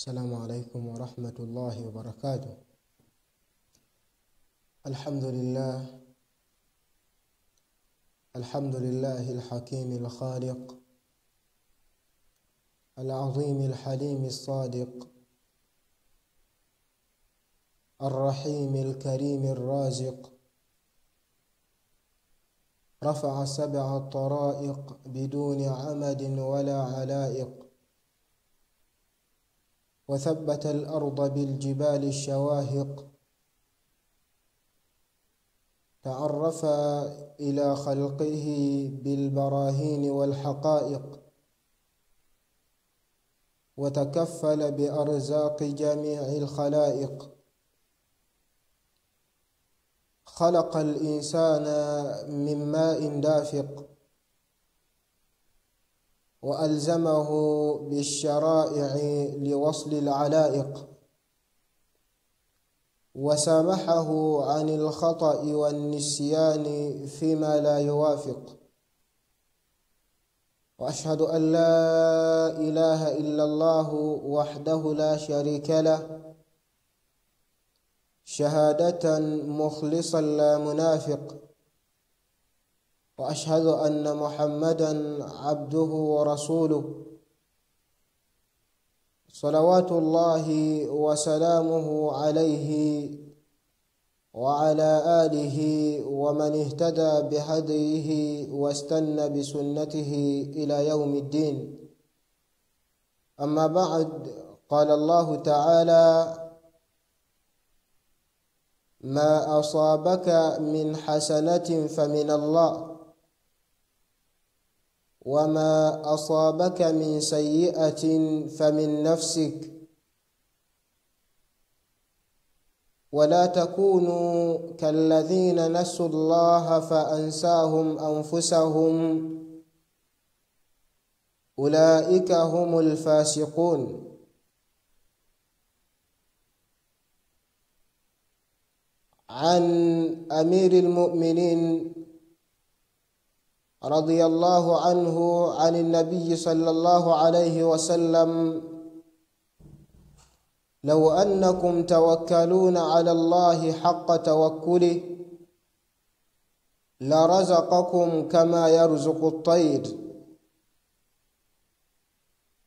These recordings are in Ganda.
السلام عليكم ورحمة الله وبركاته. الحمد لله. الحمد لله الحكيم الخالق. العظيم الحليم الصادق. الرحيم الكريم الرازق. رفع سبع الطرائق بدون عمد ولا علائق. وثبت الأرض بالجبال الشواهق. تعرف إلى خلقه بالبراهين والحقائق. وتكفل بأرزاق جميع الخلائق. خلق الإنسان من ماء دافق. وألزمه بالشرائع لوصل العلائق. وسامحه عن الخطأ والنسيان فيما لا يوافق. وأشهد أن لا إله إلا الله وحده لا شريك له. شهادة مخلصا لا منافق. وأشهد أن محمدا عبده ورسوله. صلوات الله وسلامه عليه وعلى آله ومن اهتدى بهديه واستنى بسنته إلى يوم الدين. أما بعد قال الله تعالى ما أصابك من حسنة فمن الله. وما اصابك من سيئه فمن نفسك ولا تكونوا كالذين نسوا الله فانساهم انفسهم اولئك هم الفاسقون عن امير المؤمنين رضي الله عنه عن النبي صلى الله عليه وسلم لو أنكم توكلون على الله حق توكله لرزقكم كما يرزق الطير.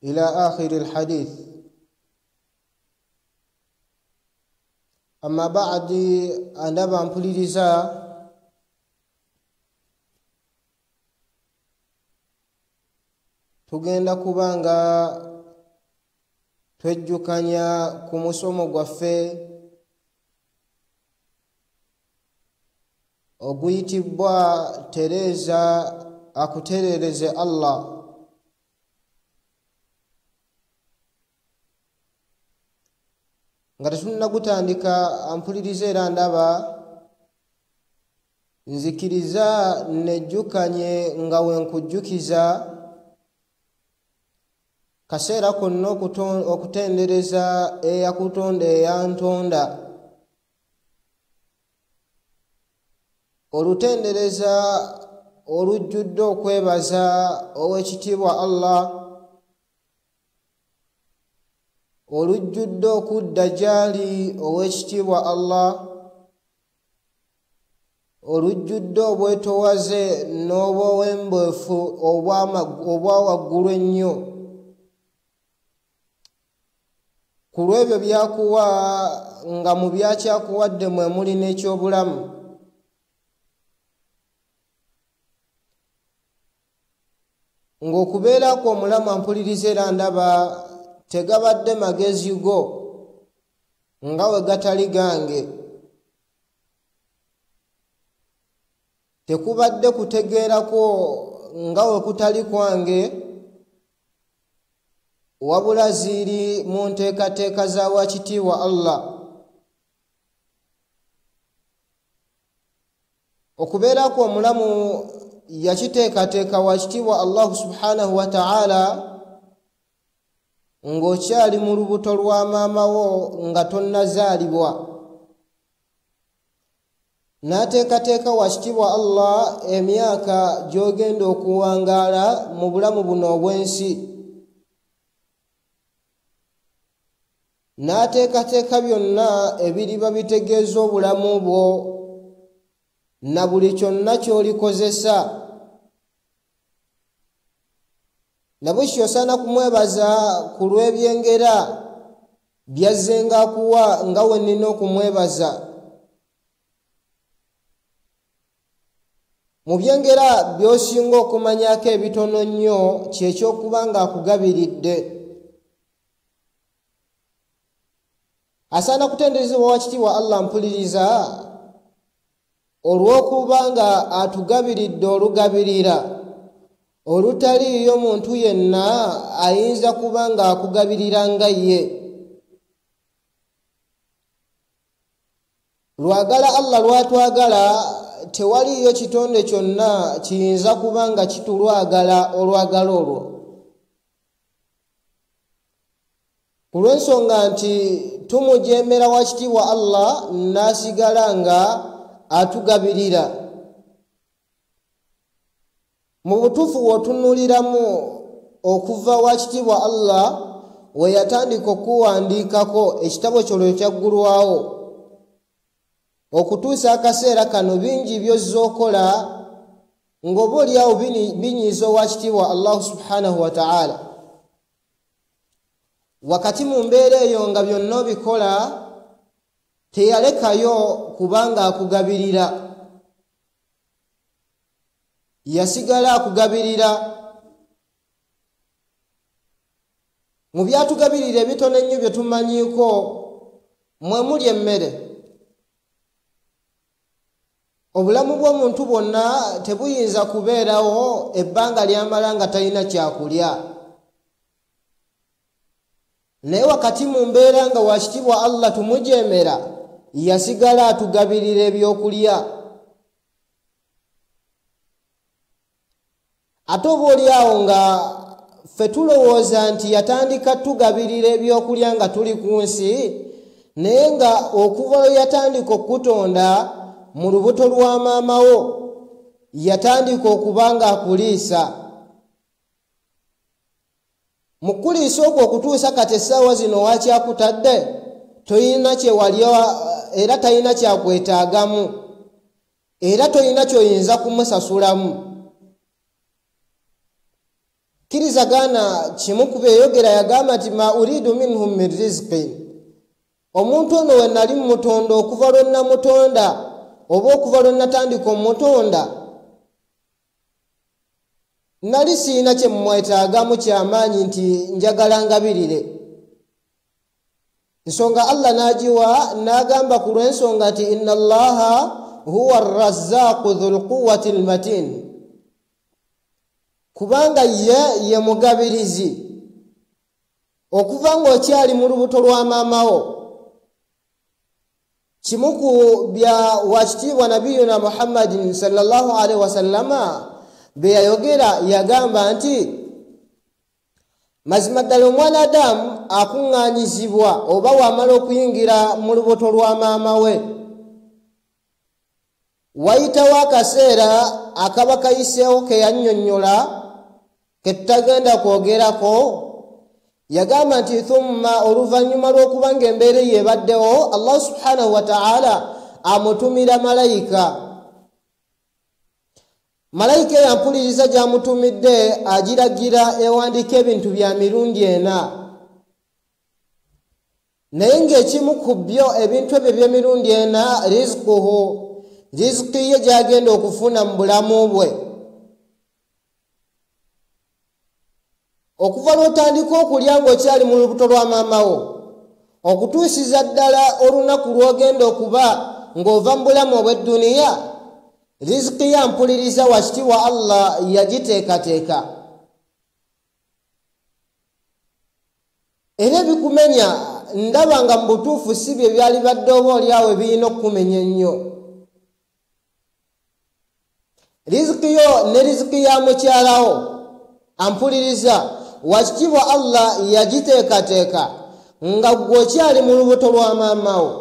إلى آخر الحديث. أما بعد andaba mpuliriza tugenda kuba nga twejjukanya ku musomo gwaffe oguyitibwa tereeza akutereereze allah. Nga tetunnagutandika ampuliriza era ndaba nzikiriza nejjukanye nga wenkujjukiza kaseera konna okutendereza eyakutonda eyantonda olutendereza olujjudde okwebaza ow'ekitiibwa allah olujjudde okudda gyali ow'ekitiibwa allah olujjudde obwetowaze n'obwowembwefu obwa waggulu ennyo ku lw'ebyo byakuwa nga mu byakyakuwadde mwe muli n'ekyobulamu ng'okubeerako omulamu ampuliriza era ndaba tegabadde magezi go nga we gatali gange tekubadde kutegeerako nga we kutali kwange wabula ziri mu nteekateeka za wakitiibwa allah. Okubeerako omulamu yakiteekateeka wakitiibwa allahu subhanahu wataala ng'okyali mu lubuto lwa maama wo nga tonnazaalibwa. N'ateekateeka wakitiibwa allah emyaka gy'ogenda okuwangaala mu bulamu buno obw'ensi n'ateekateeka byonna ebiriba bitegeeza obulamu bwo na buli kyonna ky'olikozesa. Nabwekyo osaana kumwebaza ku lw'ebyengera byazze ngaakuwa nga we nnina okumwebaza. Mu byengera by'osinga okumanyako ebitono nnyo kyekyokuba ng'akugabiridde asaana kutenderezebwa wakitiibwa allah mpuliriza olw'okuba nga atugabiridde olugabirira. Olutaliiyo muntu yenna ayinza kuba ng'akugabirira nga ye. Lwagala allah lwatwagala tewaliiyo kitonde kyonna kiyinza kuba nga kitulwagala olwagala olwo. Ku lw'ensonga nti tumujemera wakitiibwa allah n'asigala nga atugabirira. Mu butuufu weotunuliramu okuva wakitiibwa allah we yatandika okuwandiikako ekitabo kyolwo kyaggulwawo okutuusa akaseera kano bingi byozza okola ng'oba oliawo binyiiza owakitiibwa allahu subhanahu wataala wakati mu mbeera eyo nga byonna obikola teyalekayo kubanga akugabirira. Yasigala akugabirira. Mu byatugabirira ebitono ennyo bye tumanyiiko mwe muli emmere. Obulamu bw'omuntu bwonna tebuyinza kubeerawo ebbanga lyamala nga talina kyakulya naye wakati mu mbeera nga wakitiibwa allah tumujemera yasigala atugabirira ebyokulya. Ate oba oliawo nga ffe tulowooza nti yatandika tugabirira ebyokulya nga tuli ku nsi naye nga okuva lwe yatandika okutonda mu lubuto lwa maamawo yatandika okuba nga akuliisa mu kuliisa okwo okutuusa kati essaawa zino wakyakutadde toyina kyewalya era talina kyakwetaagamu era toyina kyoyinza kumusasulamu. Kirizagaana kimu ku byeyogera yagamba nti ma uridu minhum min rizqin. Omuntu ono we nali mumutonda okuva lwe namutonda oba okuva lwe natandika omutonda nali siina kye mumwetaagamu kyamaanyi nti njagala ngabirire. Nsonga allah n'agiwa n'agamba ku lw'ensonga nti inna allaha huwa arrazaaqu dhulquwati lmatin kubanga ye ye mugabirizi. Okuva ng'okyali mu lubuto lwa maamawo kimu ku bya wakitiibwa nabiyuna muhammadin sallallahu alaihi wasallama bye yayogera yagamba nti mazima ddala omwana adamu akuŋŋaanyizibwa oba wamala okuyingira mu lubuto lwa maama we. Wayitawo akaseera akaba kayiseewo ke yannyonnyola ketutagenda kwogerako yagamba nti thumma oluvannyuma lw'okuba nga embeera eyo ebaddewo allah subhanahu wataala amutumira malayika malayika eyo ampuliriza gy'amutumidde agiragira ewandiika ebintu bya mirundi ena. Naye ng'ekimu ku byo ebintu ebyo by'emirundi ena rizikuhu riziki ye gy'agenda okufuna mu bulamu bwe. Okuva lw'otandika okulya ng'okyali mu lubuto lwa maamawo okutuusiza ddala olunaku lw'ogenda okuba ng'ova mu bulamu obw'edduniya riziki ya mpuliriza wakitiibwa allah yagiteekateeka. Era ebikumenya ndaba nga mu butuufu si bye byali badde oba oliawo ebirina okukumenya ennyo. Riziki yo ne riziki ya mukyalawo ampuliriza wakitiibwa allah yagiteekateeka nga gweokyali mu lubuto lwa maamawo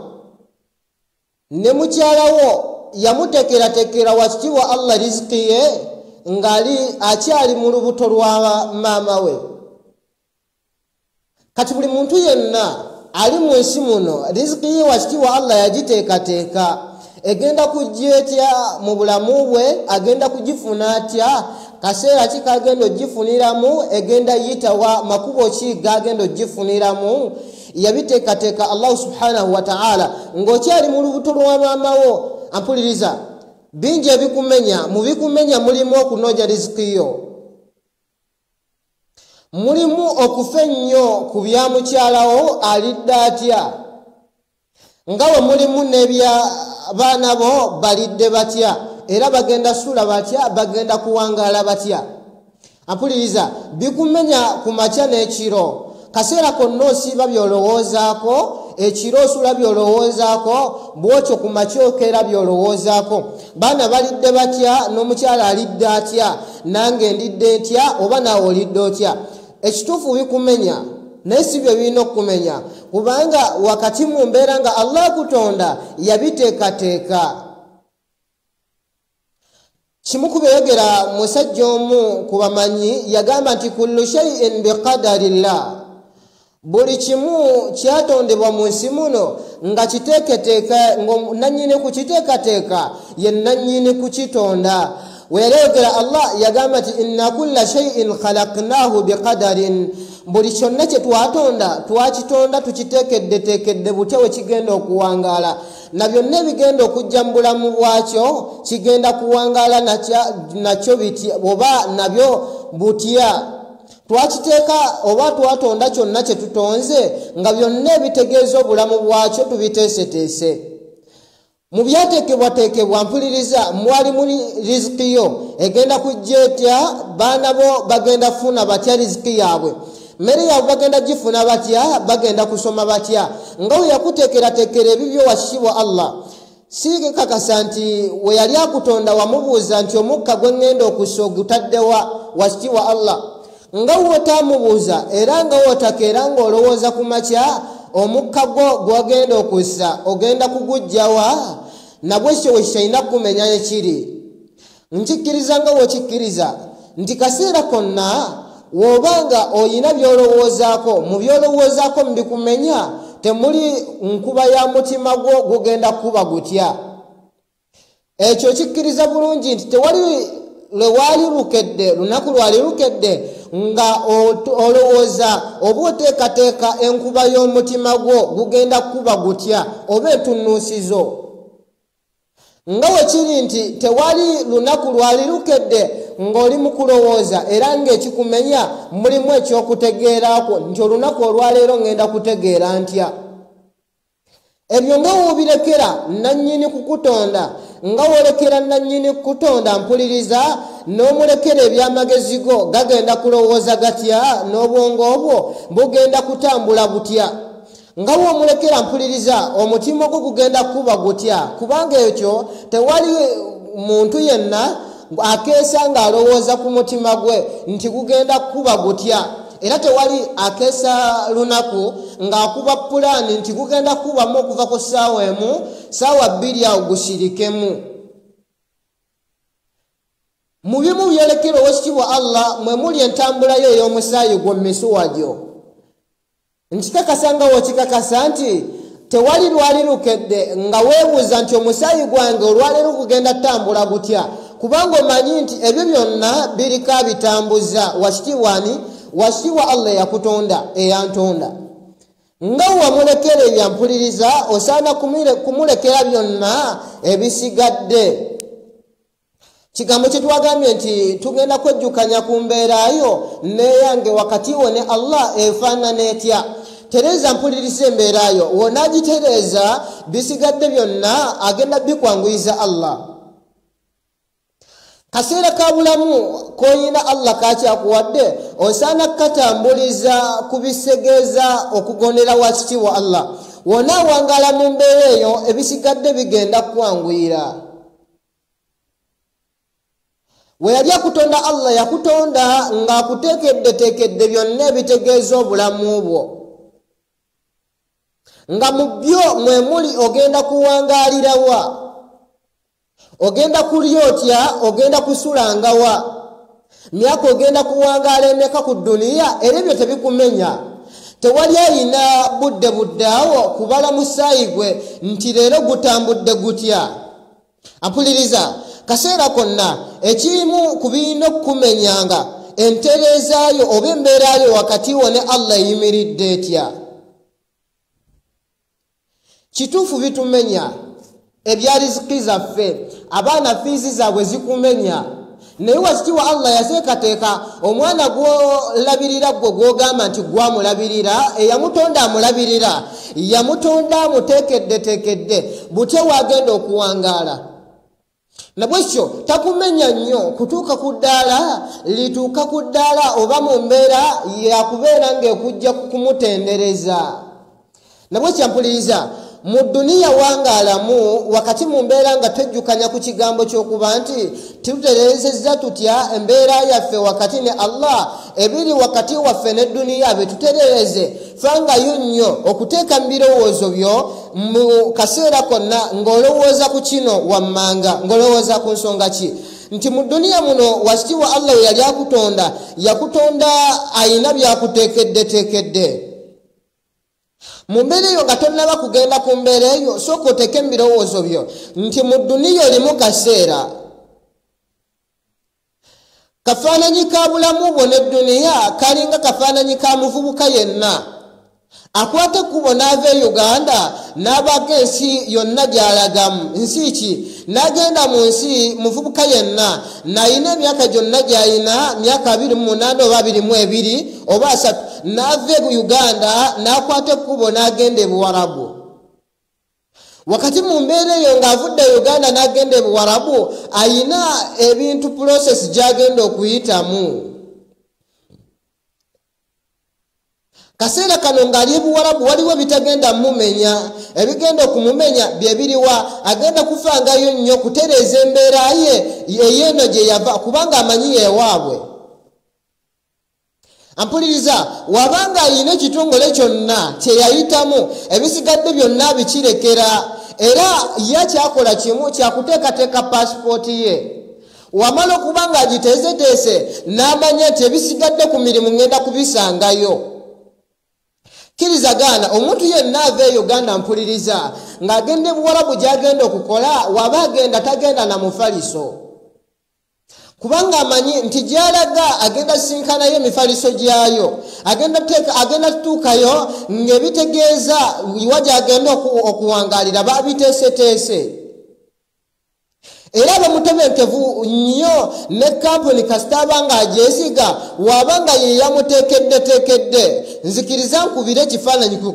ne mukyalawo yamutekeratekera wakitiibwa allah riziki ye ng'ali akyali mu lubuto lwa maama we. Kati buli muntu yenna ali mu nsi muno riziki ye wakitiibwa allah yagiteekateeka. Egenda kujja etya mu bulamu bwe agenda kugifuna atya kaseera ki kagenda ogifuniramu egenda yitawa makubo ki gagenda ogifuniramu yabiteekateeka allahu subhanahu wataala ng'okyali mu lubuto lwa maamawo ampuliriza. Bingi ebikumenya mu bikumenya mulimu okunoja rizikiyo mulimu okufa ennyo ku bya mukyalawo alidde atya? Nga we mulimu n'ebya baana bo balidde batya? Era bagenda sula batya? Bagenda kuwangaala batya? Ampuliriza bikumenya ku makya n'ekiro. Kaseera konna osiiba byolowoozaako ekiro osula byolowoozaako bwotyo ku makyokera byolowoozaako. Baana balidde batya n'omukyala alidde atya nange ndidde ntya oba naawe olidde otya? Ekituufu bikumenya naye si byo birina okukumenya kubanga wakati mu mbeera nga allah akutonda yabiteekateeka. Kimu ku byeyogera musajja omu ku bamanyi yagamba nti kullu shaiin biqadarillah buli kimu kyatondebwa mu nsi muno nga kiteeketeeka nanyini kukiteekateeka ye nanyini kukitonda ayogera allah yagamba nti inna kulla shaiin khalaknahu biqadarin. Buli kyonna kye twatonda twakitonda tukiteekeddeteekedde butya we kigenda okuwangaala. Na byonna ebigenda okujja mu bulamu bwakyo kigenda kuwangaala nakyo bitya oba nabyo butya twakiteeka oba twatonda kyonna kye tutonze nga byonna ebitegeeza obulamu bwakyo tubiteeseteese. Mu byateekebwateekebwa mpuliriza mwali muli rizikiyo egenda kujja etya? Baana bo bagenda kufuna batya riziki yaabwe? Mmere yaabwe bagenda gifuna batya? Bagenda kusoma batya? Nga we yakuteekerateekera ebibyo wakikibwa allah. Sikakasa nti we yali akutonda wamubuuza nti omukka gwe ŋŋenda okussa ogutaddewa wakikibwa allah nga wootaamubuuza era nga wootakeera ng'olowooza ku makya omukka gwo gwogenda okussa ogenda kugujjawa? Nabwe ekyo wekitalina kukumenya ekiri nkikkiriza nga wokikkiriza nti kaseera konna w'obanga oyina byolowoozaako mu byolowoozaako mubikumenya temuli nkuba ya mutima gwo gugenda kuba gutya. Ekyo kikkiriza bulungi nti tewali lwewaali lukedde lunaku lwali lukedde nga olowooza oba oteekateeka enkuba y'omutima gwo gugenda kuba gutya oba entunuusizo nga wekiri nti tewali lunaku lwali lukedde ng'oli mu kulowooza era ng'ekikumenya mulimu ekyokutegeerako nti olunaku olwaleero ngenda kutegeera ntya. Ebyo nga woobirekera nannyini kukutonda nga wolekera nannyini kukutonda mpuliriza n'omulekera ebyamagezi go gagenda kulowooza gatya n'obwongo obwo bugenda kutambula butya? Nga woomulekera mpuliriza omutima gwo gugenda kuba gutya? Kubanga ekyo tewali muntu yenna akeesa ng'alowooza ku mutima gwe nti gugenda kuba gutya era tewali akeesa lunaku ng'akuba pulaani nti gugenda kubamu okuva ku ssaawa emu ssaawa bbiri awo gusirikemu. Mu bimu byolekera owekitiibwa allah mwe muli entambulayo ey'omusaayi gwo mumisuwa gyo. Nkikakasa nga wokikakasa nti tewali lwali lukedde nga weebuuza nti omusaayi gwange olwaleero gugenda ttambula gutya kubanga omanyi nti ebyo byonna biriko abitambuza wakitiibwani wakitiibwa allah eyakutonda eyantonda. Nga wamulekera ebyampuliriza osaana kumulekera byonna ebisigadde. Kigambo kyetwagambye nti tugenda kwejjukanya ku mbeerayo neyange wakati wo ne allah efaanana etya tereeza mpuliriza embeerayo wonaagitereeza bisigadde byonna agenda bikwanguyiza allah kaseera ka bulamu koyina allah kakyakuwadde osaana kukatambuliza kubisegeeza okugondera wakitiibwa allah. Wona awangala mu mbeera eyo ebisigadde bigenda kukwanguyira we yali akutonda allah yakutonda ng'akuteekeddeteekedde byonna ebitegeeza obulamu bwo. Nga mu byo mwe muli ogenda kuwangaalirawa ogenda kulya otya ogenda kusulangawa myaka ogenda kuwangaala emeka ku duniya era ebyo tebikumenya. Tewali ayina budde buddaawo kubala musaayi gwe nti leero gutambudde gutya? Ampuliriza kaseera konna ekirimu ku birina okukumenyanga entereezaayo oba embeerayo wakati wo ne allah eyimiridde etya? Kituufu bitumenya ebya riziki zaffe. Abaana fiizi zaabwe zikumenya. Naye wakitiwa allah yateekateeka omwana gwolabirira gwe gwogamba nti gwamulabirira eyamutonda amulabirira yamutonda amuteekeddeteekedde butya waagenda okuwangaala? Nabwekyo takumenya nnyo kutuuka ku ddaala lituuka ku ddaala oba mu mbeera yakubeera ngaekujja kumutendereza nabwekyampuliriza mu duniya wangaalamu wakati mu mbeera nga twejjukanya ku kigambo ky'okuba nti tuterezezza tutya embeera yaffe wakati ne allah ebiri wakati waffe ne duniya betuterereze fangayo nnyo okuteeka mu birowoozo byo mu kaseera konna ng'olowooza ku kino wammanga ng'olowooza ku nsonga ki? Nti mu duniya muno wakitiwa allah we yali akutonda yakutonda ayina byakuteekeddeteekedde mu mbeera eyo nga tonnaba kugenda ku mbeera eyo sooka oteeke ebirowoozo byo. Nti mu duniya olimu kaseera. Kafaananyi ka bulamu bwo n'edduniya kalinga kafaananyi ka muvubuka yenna akwata ekkubo n'ava e uganda n'abaako ensi yonna gy'alagamu. Nsi ki? N'agenda mu nsi muvubuka yenna. Nayina emyaka gyonna gy'ayina myaka 28 oba 22 oba asatu n'ava e uganda n'akwata ekkubo n'agenda ebuwarabu wakati mu mbeera eyo ng'avudde e uganda n'agenda ebuwarabu ayina ebintu purosesi gy'agenda okuyitamu kaseera kano ng'ali ebuwarabu waliwo bitagenda mumenya ebigenda okumumenya byebiriwa agenda kufangayo nnyo kutereeza embeera ye eyeeno gye yava kubanga amanyi yeewaabwe. Ampuliriza wabanga alina ekitongole kyonna kyeyayitamu ebisigadde byonna bikirekera era ye kyakola kimu kyakuteekateeka paasipooti ye. Wamala okuba nga agiteeseteese n'amanya nti ebisigadde ku mirimu ŋŋenda kubisangayo kirizagaana omuntu yenna ava e uganda mpuliriza ng'agenda ebuwarabu gy'agenda okukola waba agenda tagenda na mufaliso. Kubanga amanyi nti gyalaga agenda sinkanayo emifaliso gyayo agenda tutuukayo ng'ebitegeeza wa gyagenda okuwangalira babiteeseteese era abamutebenkevu nnyo ne kampuni kasita abanga agyesiga wabanga ye yamuteekeddeteekedde. Nzikiriza nkubire ekifaananyi ku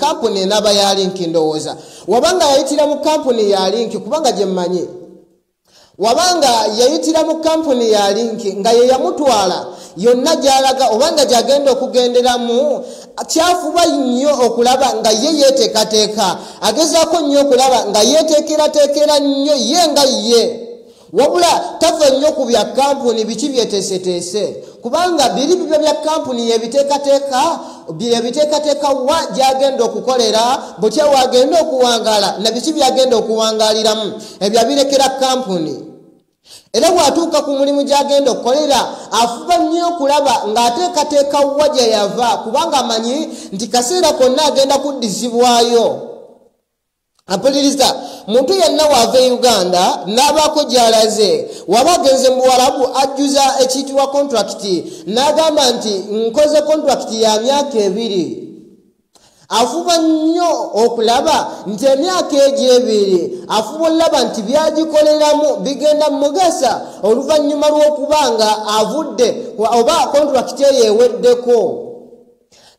kampuni enaaba ya linki ndowooza. Wabanga yayitira mu kampuni ya linki kubanga gye mmanyi wabanga yayitira mu kampuni ya linki nga ye yamutwala yonna gyalaga obanga gyagenda okugenderamu kyafuba nnyo okulaba nga ye yeteekateeka agezaako nnyo okulaba nga yeteekerateekera nnyo ye nga ye. Wabula tava nnyo ku bya kampuni biki byeteeseteese? Kubanga biri bibyo bya kampuni yebiteekateeka yebiteekateeka wa gyagenda okukolera butya wagenda okuwangaala na biki byagenda okuwangaaliramu? Ebyo abirekera kampuni era bw'atuuka ku mulimu gy'agenda okukolera afuba nnyo okulaba ng'ateekateeka wa gye yava kubanga amanyi nti kaseera konna agenda kuddizibwayo ampuliriza muntu yenna waava e uganda n'abaako gy'alaze waba agenze mu buwalabu ajjuza ekiyitibwa kontrakiti n'agamba nti nkoze kontrakiti ya myaka ebiri. Afuba nnyo okulaba nti emyaka egyo ebiri afuba olaba nti byagikoleramu bigenda mumugasa oluvannyuma lw'okuba nga avudde oba kontrakiti eyo eweddeko.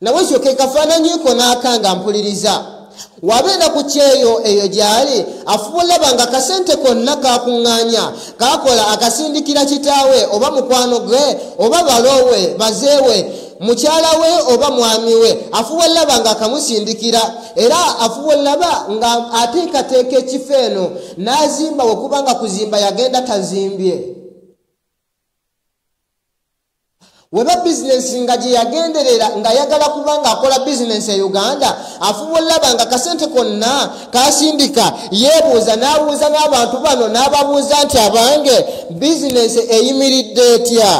Nawe ekyo ke kafaananyiko n'akanga mpuliriza wabeera ku kyeyo eyo gyali afuba olaba nga kasente konna kakuŋŋaanya kakola akasindikira kitaawe oba mukwano gwe oba baloowe bazeewe mukyala we oba mwami we afuba olaba nga akamusindikira. Era afuba olaba nga ateekateeka ekifo eno n'azimba wekuba nga kuzimba yagenda tazimbye weba bizinensi nga gye yagenderera ng'ayagala kuba ng'akola bizinensi e uganda afuba olaba nga kasente konna kasindika. Yeebuuza n'abuuza n'abantu bano n'ababuuza nti abange bizinensi eyimiridde etya?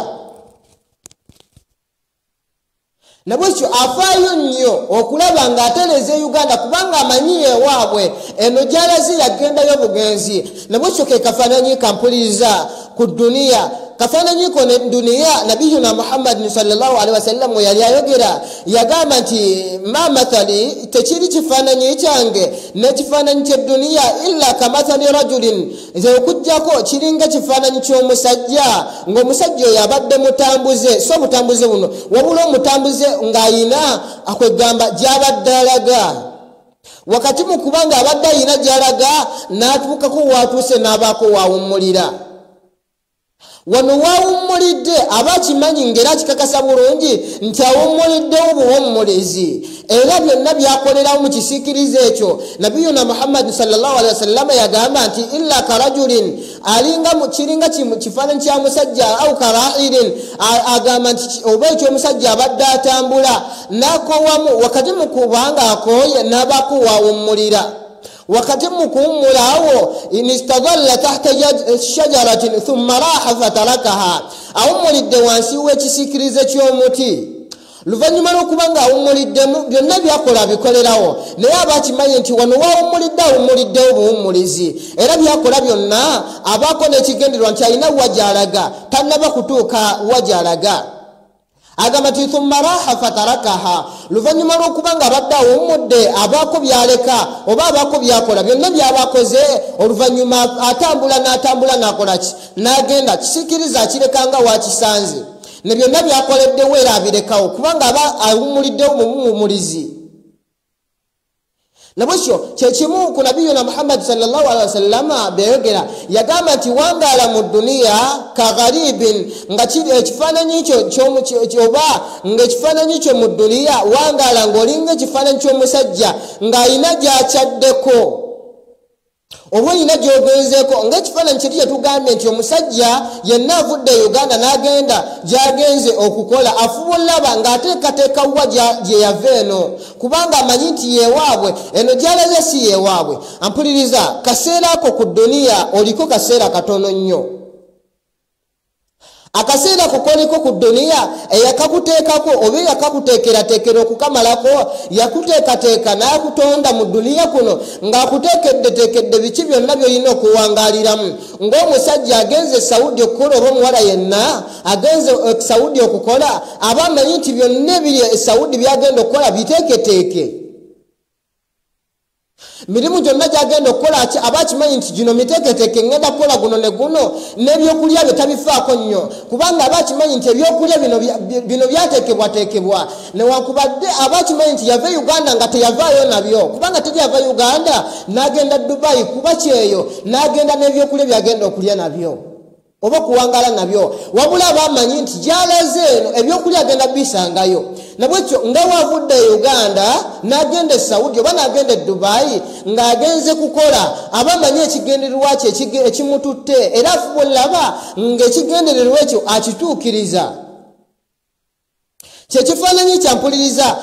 Nabwekyo afaayo nnyo okulaba ng'atereeza e uganda kubanga amanyi ewaabwe eno gyalaze yagendayo bugenzi. Nabwekyo ke kafaananyi kampuliriza ku duniya kafaananyi ko ne duniya nabiyuna muhammadin wasallam we yali ayogera yagamba nti ma mathali tekiri kifaananyi kyange n'ekifaananyi kyeduniya illa kamathali rajulin. Ze okugjako kiringa kifaananyi ky'omusajja ng'omusajja oyo abadde mutambuze so obutambuze buno wabula omutambuze ng'ayina akwegamba gy'abadde alaga. Wakati mu kubanga abadde ayina gy'alaga n'atuukako watuuse n'abaako wawummulira wano wawummulidde aba akimanyi ngaera akikakasa bulungi nti awummuliddewo buwummulizi era byonna byakolerawo mu kisiikirizo ekyo. Nabiyuna muhammadi wasallama yagamba nti illa karajulin alinga kiringa kifaananyi kya musajja au karahirin agamba nti oba ekyomusajja abadde atambula nakowamu wakati mu kubanga akooye n'abaku wawummulira wakati mukuwummulaawo inistadalla tahta shajaratin thumma raha fatarakaha awummulidde wansi w'ekisiikirize ky'omuti luvannyuma lw'okuba nga awummuliddemu byonna byakola bikolerawo naye aba akimanyi nti wano wawummulidde awummuliddewo buwummulizi era byakola byonna abaako n'ekigendererwa nti alina wajalaga tannaba kutuuka wajalaga agamba ti thumma raha fatarakaha. Luvanyuma lwokuba nga abadde awummudde abaako byaleka oba abaako byakola byonna byabakoze oluvanyuma atambula n'atambula n'akolaki n'agenda kisiikiriza akirekanga wakisanze. Ne byonna byakoleddewo era abirekawo kubanga aba awummuliddewo mu bumuwumulizi nabwekyo kyekimu ku nabiyuna muhammadi wasallama beyogera yagamba nti wangaala mu duniya ka gharibin nga ekifaananyi kyo oba ngaekifaananyi kyo mu duniya wangaala ngaolinga ekifaananyi ky'omusajja ng'ayina gyakyaddeko oba oyina gyogenzeeko ngaekifaananyi kiri kyetugambye nti omusajja yenna avudde e uganda n'agenda gyagenze okukola afuba olaba ng'ateekateeka wa gye yava eno. Kubanga amanyi nti yewaabwe eno gyalaze si yewaabwe ampuliriza kaseera ako ku duniya oliko kaseera katono nnyo akaseera kukoliko ku duniya eyakakuteekako oba eyakakuteekerateekera okukamalako yakuteekateeka n'akutonda mu duniya kuno ng'akuteekeddeteekedde biki byonna byolina okuwangaaliramu ng'omusajja agenze esawudi okukola oba omuwala yenna agenze esawudi okukola aba amanyi nti byonna ebiri esawudi byagenda okukola biteeketeeke mirimu gyonna gyagenda okukola aba akimanyi nti gino miteeketeeke ngenda kukola guno ne guno n'ebyokulya bye tabifaako nnyo. Kubanga aba akimanyi nti ebyokulya bino byateekebwateekebwa newankubadde aba akimanyi nti yava e uganda nga teyavaayo nabyo. Kubanga teryava uganda n'agenda dubayi kuba kyeyo n'agenda n'ebyokulya byagenda okulya nabyo. Oba okuwangala nabyo. Wabula abamanyi nti gyalaze eno ebyokulya agenda bisangayo nabwekyo nga wavudde e uganda n'agenda e saudi oba n'agenda e dubayi ng'agenze kukola abamanyi ekigendererwa kye ekimututte era afuba olaba ng'ekigendererwa ekyo akituukiriza. Kyekifaananyi kyampuliriza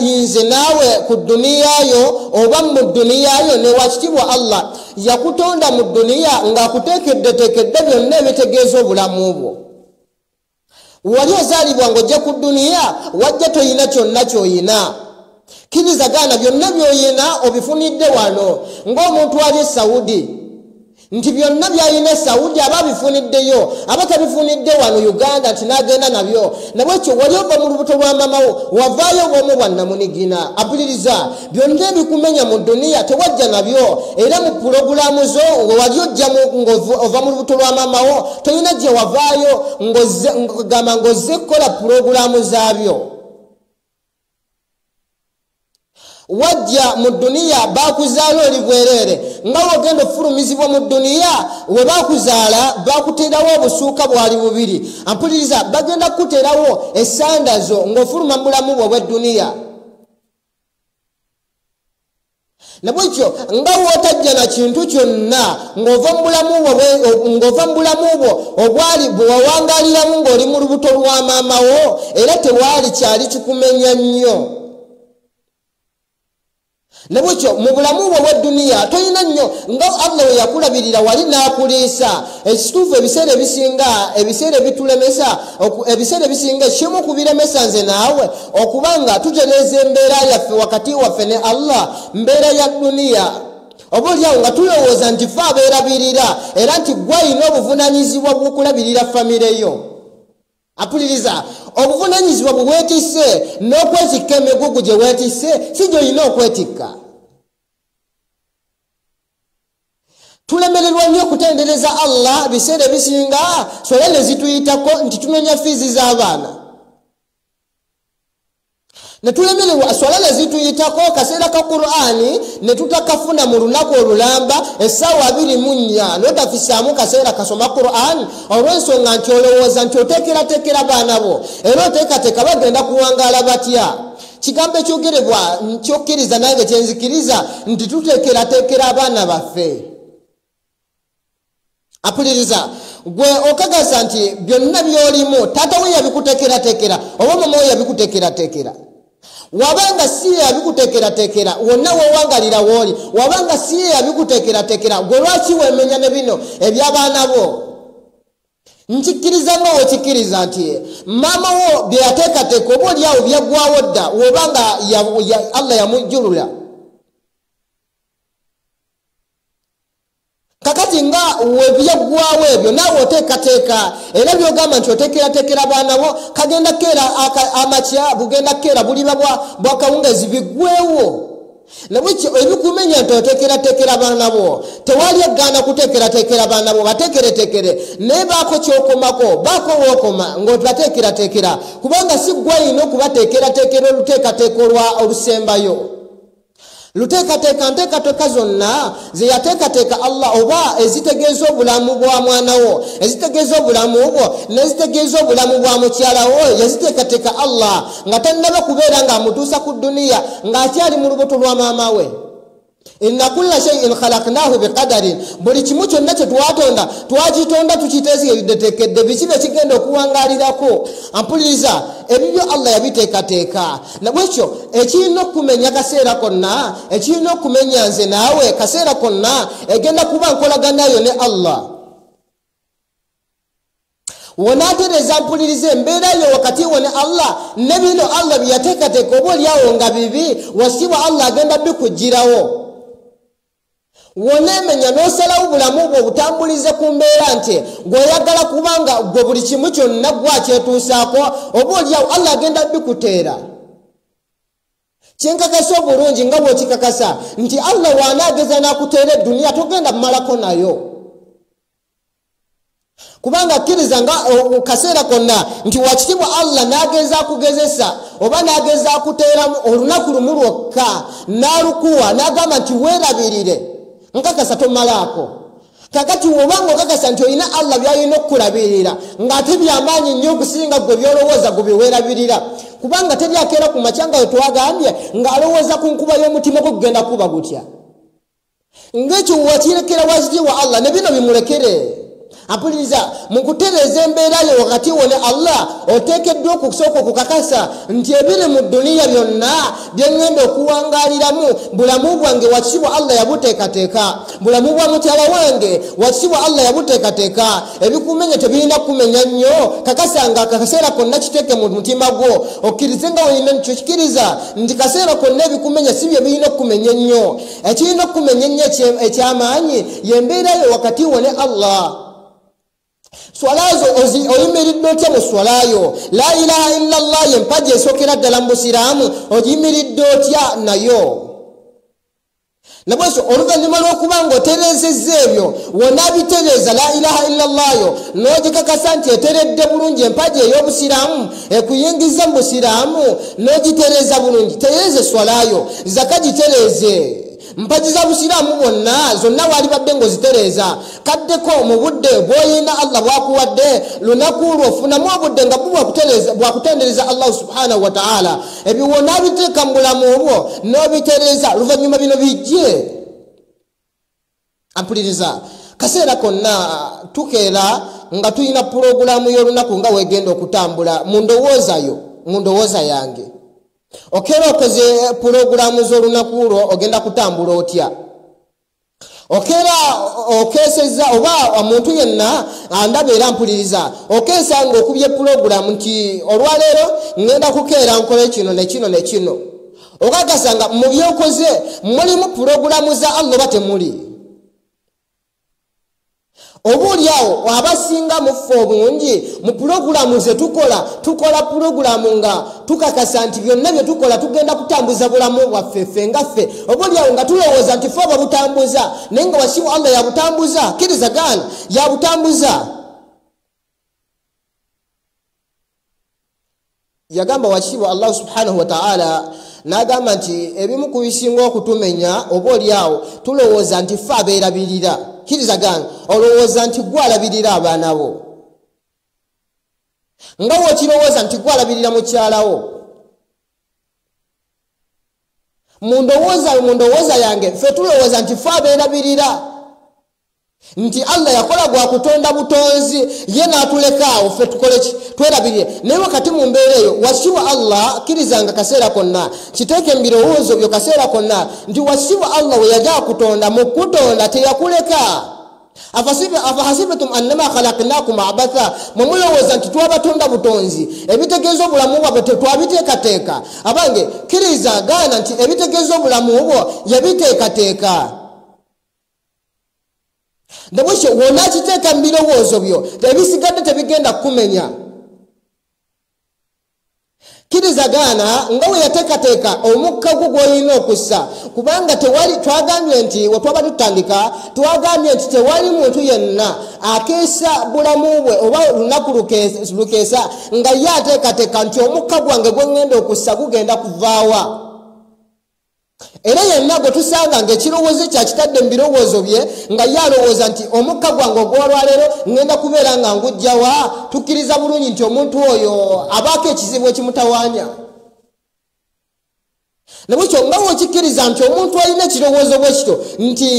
nze naawe ku duniyayo oba mu duniyayo newakitibwa allah yakutonda mu duniya ng'akuteekeddeteekedde byonna ebitegeeza obulamu bwo wali ozaalibwa ng'ojje ku duniya wajja toyina kyonna kyoyina. Kirizagaana byonna byoyina obifunidde wano. Ng'omuntu ali e sawudi nti byonna byalina esawudi aba bifuniddeyo aba tabifunidde wano uganda nti nagenda nabyo. Nabwekyo wali ova mu lubuto lwa mamawo wavaayo obwomu bwa namunigina apuliriza byonna ebikumenya mu duniya tewajja nabyo. Era mu pulogulaamu zo wali ojja ova mu lubuto lwa mamawo tolina gye wavaayo gamba ng'ozze kukola pulogulaamu zaabyo. Wajja mu duniya bakuzaala oli bwereere nga wogenda ofulumizibwa mu duniya we bakuzaala bakuteerawo obusuuka bwali bubiri. Ampuliriza bagenda kukuteerawo esanda zo ng'ofuluma mu bulamu bwe bw'edduniya nabwekyo nga wootajja na kintu kyonna ng'ova mu bulamu bwo obwali bwe wawangaaliramu ng'oli mu lubuto lwa maamawo era tewaali kyali kikumenya nnyo nebwekyo mu bulamu bwe bwedduniya tolina nnyo nga allah we yakulabirira wali n'akuliisa ekituufu ebiseera ebisinga ebiseera ebitulemesa ebiseera ebisinga ekimu ku biremesa nze naawe okubanga tutereeza embeera yaffe wakati waffe ne allah mbeera ya dduniya oba oliawo nga tulowooza nti fe abeerabirira era nti gwayina obuvunanyizibwa bw'okulabirira famireyo apuliriza obuvunanyizibwa bwe weetisse n'okwetikka emigugu gye weetisse si gyolina okwetikka. Tulemererwa nnyo okutendereza allah biseera ebisinga sola ne zituyitako nti tunenya fiizi z'abaana netulemererwa swala nezituyitako kaseera ka qurani netutakafuna mu lunaku olulamba essaawa abiri mu nnya. Notafisaamu kaseera kasoma qurani olwensonga nti olowooza nti oteekerateekera baana bo. Era oteekateeka bagenda kuwangaala batya? Kigambo ekyogerebwa kyokkiriza nange kyenzikiriza nti tuteekerateekera abaana baffe. Apuliriza gwe okagasa nti byonna byolimu taata we yabikuteekerateekera oba mama we yabikuteekerateekera wabanga siye yabikuteekerateekera wonna wewangalira wooli wabanga siye yabikuteekerateekera gwe lwaki wemenya ne bino ebyabaana bo? Nkikkiriza nga wekikkiriza nti maama wo byeyateekateeka oba oliawo byaggwawo dda wobanga allah yamujjulula webyaggwawo ebyo naawe oteekateeka. Era byogamba nti oteekerateekera baana bo kagenda keera amakya bugenda keera buliba bwakawungezi biggwewo nabwekyo ebikumenya nti oteekerateekera baana bo tewali egaana kuteekerateekera baana bo bateekereteekere. Naye baako kyokomako baako wookoma ngaobateekerateekera kubanga si gwayina okubateekerateekera oluteekateeka olusembayo luteekateeka nteekateeka zonna zeyateekateeka allah oba ezitegeeza obulamu bwa mwanawo ezitegeeza obulamu bwo nezitegeeza obulamu bwa mukyalawo yaziteekateeka allah. Nga tannaba kubeera ngaamutuusa ku duniya ng'akyali mu lubuto lwa maama we inna kulla shaiin khalaknahu biqadarin. Buli kimu kyonna kyetwatonda twakitonda tukiteekedetekedde biki bye kigenda okuwangalirako. Ampuliriza ebibyo allah yabiteekateeka. Nabwekyo ekirina okumenya kaseera konna ekirina okumenya nze naawe kaseera konna egenda kuba nkolaganayo ne allah. Wonaatereza mpuliriza embeera yo wakati wo ne allah ne bino allah byeyateekateeka oba oliawo nga bibi wasibwa allah agenda bikugirawo woneemenya n'osalawo bulamu bwe obutambulize ku mbeera nti gweoyagala kubanga gwe buli kimu kyonna gwakyetuusaako oba oliawo allah agenda bikuteera. Kyenkakasa obulungi nga bwekikakasa nti allah waanaageza n'akuteera edduniya togenda mumalako nayo. Kubanga kkiriza nga kaseera konna nti wakitibwa allah n'ageza akugezesa oba n'ageza akuteeramu olunaku lumu lwokka n'alukuwa n'agamba nti weerabirire nkakasa tomalaako kakati wobanga okakasa nti olina allah byalina okukulabirira ng'ate byamaanyi nnyo okusinga gwe byolowooza gwe byeweerabirira kubanga teryakeera ku macyanga we twagambye ng'alowooza ku nkuba y'omutima gwe kugenda kuba gutya. Ng'ekyo wakirekera wakitiibwa allah ne bino bimulekere ampuliriza mu kutereeza embeera yo wakati wo ne allah oteekeddwa okusooka okukakasa nti ebiri mu duniya byonna byeŋŋenda okuwangaaliramu bulamu bwange wakisibwa allah yabuteekateeka. Bulamu bwa mukyala wange wakisibwa allah yabuteekateeka. Ebikumenya tebirina kumenya nnyo kakasanga kaseera konna kiteeke mu mutima gwo. Okkirize nga wenyina nikyo kikiriza nti kaseera konna ebikumenya si bye birina okumenya ennyo. Ekirina okumenya ennyo ekyamaanyi yembeera yo wakati wo ne allah swalazo oyimiridde otya mu swalayo? La ilaha illallah yempaji esookera ddala mu busiraamu ogiyimiridde otya nayo? Nabwekyo oluvannyuma lw'okuba nga otereezezza ebyo wonaabitereeza la ilaha illallayo n'ogikakasa nti eteredde bulungi empaji ey'obusiraamu ekuyingiza mu busiraamu n'ogitereeza bulungi. Tereeze swalayo zaka gitereeze mpaji za busiraamu bwonna zonna waalibadde ngaozitereeza kaddeko mu budde bwoyina allah bwakuwadde lunaku lwofunamu obudde nga bwakutendereza allahu subhanahu wataala ebyo wonaabiteeka mu bulamu obwo n'obitereeza luvannyuma bino bijje. Ampuliriza. Kaseera konna tukeera nga tulina pulogulaamu y'olunaku nga weegenda okutambula. Mu ndowoozayo mu ndowooza yange okeera okoze pulogulaamu z'olunaku lwo ogenda kutambula otya? Okeera okeseza oba omuntu yenna andaba era mpuliriza okeesa nga okubye pulogulaamu nti olwaleero ŋŋenda kukeera nkole kino nekino nekino okakasa nga mu byokoze mulimu pulogulaamu za allah oba temuli obaoliawo abasinga mufe obungi mu pulogulaamu ze tukola tukola pulogulaamu nga tukakasa nti byonna bye tukola tugenda kutambuza bulamu bwaffe ffe nga ffe. Obaoliawo nga tulowooza nti fe babutambuza naye nga wasibu allah yabutambuza kiriza gaana yabutambuza yagamba wakibu allahu subhanahu wataala n'agamba nti ebimu ku bisinga okutumenya oba oliawo tulowooza nti fe abeerabirira kkiriza gange olowooza nti gwalabirira abaana bo? Nga wookirowooza nti gwalabirira mukyalawo mundowooza mu ndowooza yange fe tulowooza nti fe abeerabirira nti allah yakola gwakutonda butonzi ye n'atulekaawo fe tukoleki twerabirire naye wakati mu mbeera eyo wasiwa allah kkirizanga kaseera konna. Kiteeke mu birowoozo byo kaseera konna. Nti wasiwa allah we yajaa kutonda mu kutonda teyakuleka. Afahasibitum annama khalaknakum abatha. Mwemulowooza nti twabatonda butonzi ebitegeeza obulamu bwabwe tetwabiteekateeka abange kkiriza gaana nti ebitegeeza obulamu bwo yabiteekateeka ndabwekyo wonna akiteeka mu birowoozo byo ebisigadde tebigenda kukumenya kkiriza gaana nga we yateekateeka omukka gwo gwolina okussa. Kubanga tewali twagambye nti wetwaba tutandika twagambye nti tewali muntu yenna akeesa bulamu bwe oba lunaku lukeesa nga ye ateekateeka nti omukka gwange gwe ŋŋenda okussa gugenda kuvaawa era yenna gwe tusanga ngaekirowoozo kyakitadde mu birowoozo bye nga ye alowooza nti omukka gwange ogwolwaleero ŋŋenda kubeera nga ngujjawa tukkiriza bulungi nti omuntu oyo abaako ekizibu ekimutawaanya nabwekyo nga weokikkiriza nti omuntu alina ekirowoozo bwe kito nti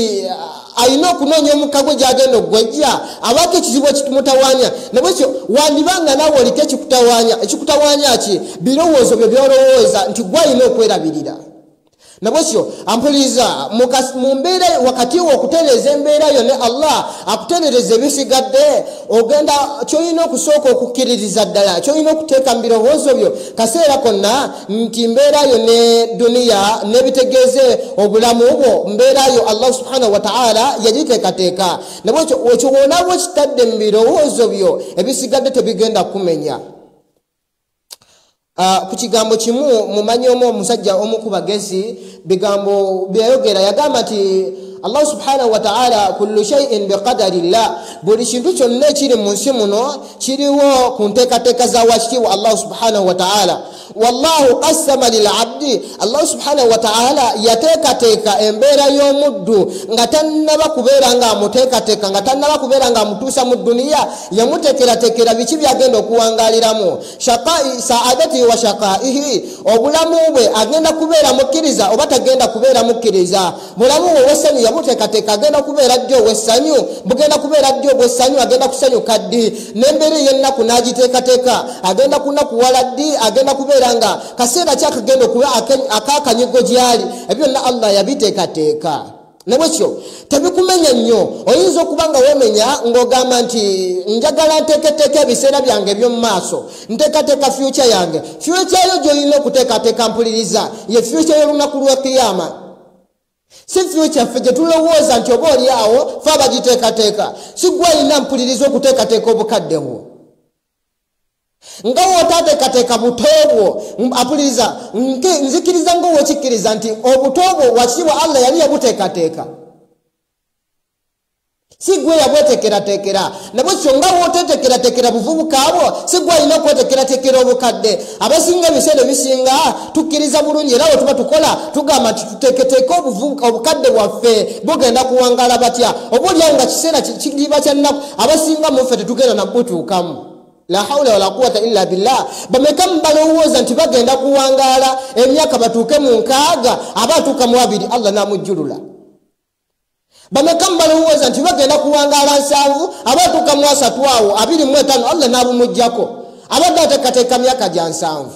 alina okunoonya omukka gwe gyagenda okugwejja abaako ekizibu ekimutawaanya nabwekyo wandibanga naawe oliko ekikutawaanya ekikutawaanya ki? Birowoozo byo byolowooza nti gwe alina okwerabirira nabwekyo ampuliriza mu mbeera wakati wo okutereeza embeera yo ne allah akutereereza ebisigadde ogenda kyolina okusooka okukkiririza ddala kyolina okuteeka mu birowoozo byo kaseera konna nti mbeerayo ne duniya nebitegeeze obulamu bwo mbeerayo allahu subhanahu wataala yagiteekateeka. Nabwekyo ekyo wonaaba okitadde mu birowoozo byo ebisigadde tebigenda kumenya ku kigambo kimu mumanyi omu omusajja omu ku bagezi bigambo byayogera yagamba nti allahu subhanahu wataala kullu shaiin biqadarillah. Buli kintu kyonna ekiri mu nsi muno kiriwo ku nteekateeka za wakitiibwa allahu subhanahu wataala wallahu qassama lilabdi allahu subhanahu wataala yateekateeka embeera y'omuddu nga tannaba kubeera nga amuteekateeka nga tannaba kubeera nga amutuusa mu duniya yamuteekerateekera biki byagenda okuwangaliramu. Saadatihi wa shakaihi obulamu bwe agenda kubeera mukkiriza oba tagenda kubeera mukkiriza? Bulamu bwe wesanyu yabuteekateeka agenda kubeera ddi owessanyu? Bugenda kubeera ddi obwessanyu agenda kusanyuka ddi? N'embeera ey'ennaku n'agiteekateeka agenda kunakuwala ddi? Agenda kubeera nga kaseera ki akagenda okuba akakanyigo gyali. Ebyonna allah yabiteekateeka. Nabwekyo tebikumenya nnyo. Oyinza okuba nga wemenya ng'ogamba nti njagala nteeketeeka ebiseera byange eby'omu maaso. Nteekateeka fyuca yange. Fyuca yo gy'olina okuteekateeka mpuliriza. Ye fyuca y'olunaku lw'ekiyama si fyuca ffe gye tulowooza nti oba oli awo fe abagiteekateeka si gwe alina mpuliriza okuteekateeka obukadde bwo. Nga wootateekateeka buto bwo apuliriza nzikiriza nga wokikkiriza nti obuto bwo wakitibwa allah yali yabuteekateeka si gwe yabwetekeratekera nabwekyo nga wootetekeratekera buvubuka bwo si gwe alina okwetekeratekera obukadde. Abasinga ebiseera ebisinga tukkiriza bulungi era wetuba tukola tugamba nti tuteeketeeke obukadde bwaffe bugenda kuwangala batya? Oba oliawo nga kiseera kiriba kyannaku abasinga muffe tetugenda nabutuukamu la haula wala quwata illa billah. Bameka mubalowooza nti bagenda kuwangaala emyaka batuuke mu nkaaga aba atuuka mu abiri allah namujjulula bameka mubalowooza nti bagenda kuwangaala nsanvu aba atuuka mu asatu awo abiri mu etaano allah nabumugjako abadde ateekateeka myaka gya nsanvu.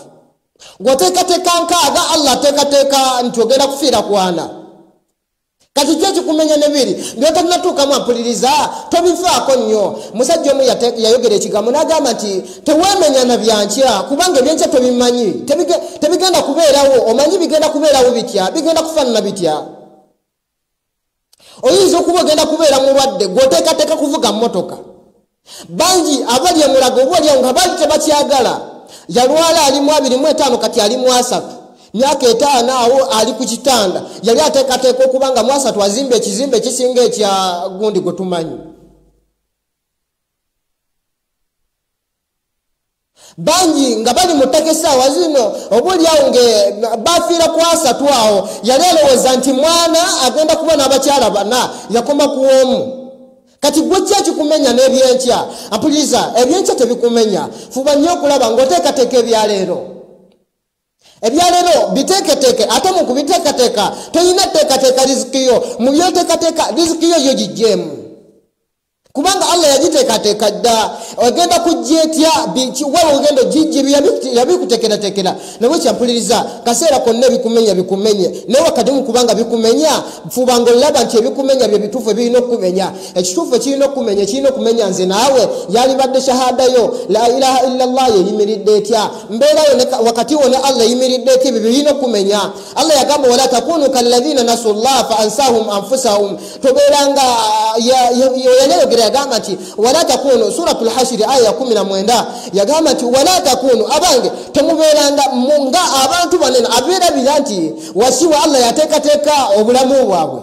Gwoteekateeka nkaaga allah ateekateeka nti ogenda kufiira kwana kati kyo kikumenya nebiri byotalinatuukamu ampuliriza tobivaako nnyo. Musajja omu yayogera ekigambo n'agamba nti teweemenyana byankya kubanga ebyenkya tobimanyi. Tebigenda kubeerawo. Omanyi bigenda kubeerawo bitya? Bigenda kufaanana bitya oyinza okuba ogenda kubeera mulwadde gwoteekateeka kuvuga mmotoka. Bangi abali emulago obaoliawo nga baali tebakyagala. Yalwala alimu abiri mu etaano kati alimu asatu. Myaka etaano awo ali ku kitanda. Yali ateekateeka okuba nga mu asatu azimba ekizimbe ekisinga ekya gundi gwe tumanyi bangi nga bali mu ttaka essaawa zino oba oliawo nge bafiira ku asatu awo. Yali alowooza nti mwana agenda kuba n'abakyala bana yakoma ku omu. Kati gwe kya kikumenya n'ebyenkya? Apuliriza ebyenkya tebikumenya. Fuba nnyo okulaba ng'oteekateeka ebyaleero. Ebyaleero biteeketeeke ate mu kubiteekateeka toyina teekateeka rizikiyo. Mu byoteekateeka rizikiyo yo gijjeemu kubanga allah yagiteekateeka dda. Ogenda kujja etya waba ogenda ogijja yabikutekeratekera nawe kyampuliriza kaseera konna ebikumenya bikumenye naye wakadimu kubanga bikumenya fubanga olaba nti ebikumenya bye bituufu ebirina okumenya. Ekituufu ekirina okumenya ekirina okumenya nze naawe yalibadde shahadayo. La ilaha illallah yeyimiridde etya? Mbeerayo wakati wo ne allah eyimiridde etya? Ebyo birina okumenya. Allah yagamba wala takunu kalazina nasu llah fa ansahum anfusahum. Tobeeranga yayayogera yagamba nti wala takunu suratu lhashiri aya ya 19 yagamba nti wala takunu abange temubeeranga nga abantu banene abeerabira nti wasiwa allah yateekateeka obulamu bwabwe.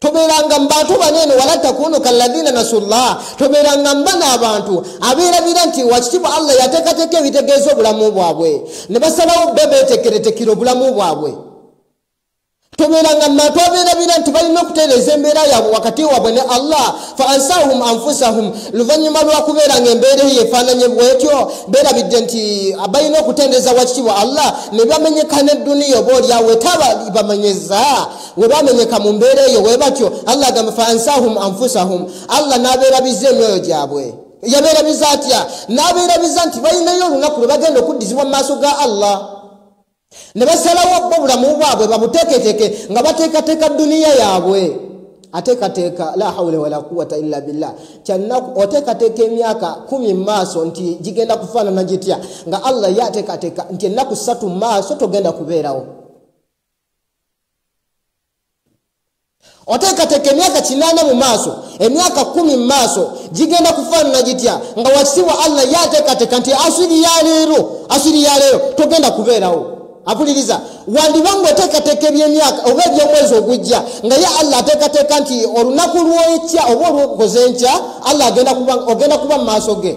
Tobeeranga mubantu banene wala takunu kalladhina nasullah tobeeranga mbana abantu abeerabira nti wakitibwa allah yateekateeka ebitegeeza obulamu bwabwe. Ne basalawo be betekeretekera obulamu bwabwe tobeeranga mubantu abeerabira nti balina okutereeza embeera yaabwe wakati waabwe ne allah. Fa ansahum anfusahum. Luvannyuma lwakubeeranga embeera eyo efaananye bwetyo beerabidde nti balina okutendereza wakitibwa allah ne bamenyeka nedduniya oba olyawo etaba bamenyeza we bamenyeka mu mbeera eyo we batyo allah agamba fa ansahum anfusahum. Allah n'abeerabiza emyoyo gyabwe. Yabeerabiza atya? N'abeerabiza nti balinayo olunaku lwe bagenda okuddizibwa mu maaso ga allah ne basalawo bo bulamu bwabwe babuteeketeeke nga bateekateeka duniya yaabwe. Ateekateeka la haula wala quwata illa billah. Kyanaku oteekateeka emyaka kumi maaso nti gigenda kufaanana gitya? Nga allah ye ateekateeka nti ennaku ssatu maaso togenda kubeerawo. Oteekateeka emyaka kinaana mu maaso emyaka kumi mu maaso gigenda kufaanana gitya? Nga wakisibwa allah ye ateekateeka nti asiri yaleero asiri yaleero togenda kubeerawo apuliriza wandibanga oteekateeka ebyemyaka oba ebyomwezi ogujja nga ye allah ateekateeka nti olunaku lwekya oba olwokoze enkya allah ogenda kuba mu maaso ge.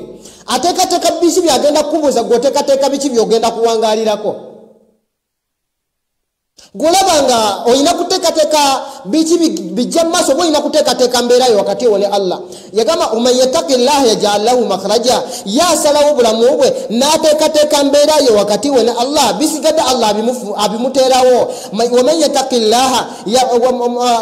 Ateekateeka biki byagenda kukubuuza gweoteekateeka biki byogenda kuwangaalirako golaba nga olina kuteekateeka biki bijja mu maaso oba olina kuteekateeka mbeerayo wakati wo ne allah. Yagamba oman yattaki llaha yajal lahu makhraja. Yasalawo obulamu bwe n'ateekateeka mbeerayo wakati we ne allah. Bisigadde allah abimuteerawo. Waman yattaki llaha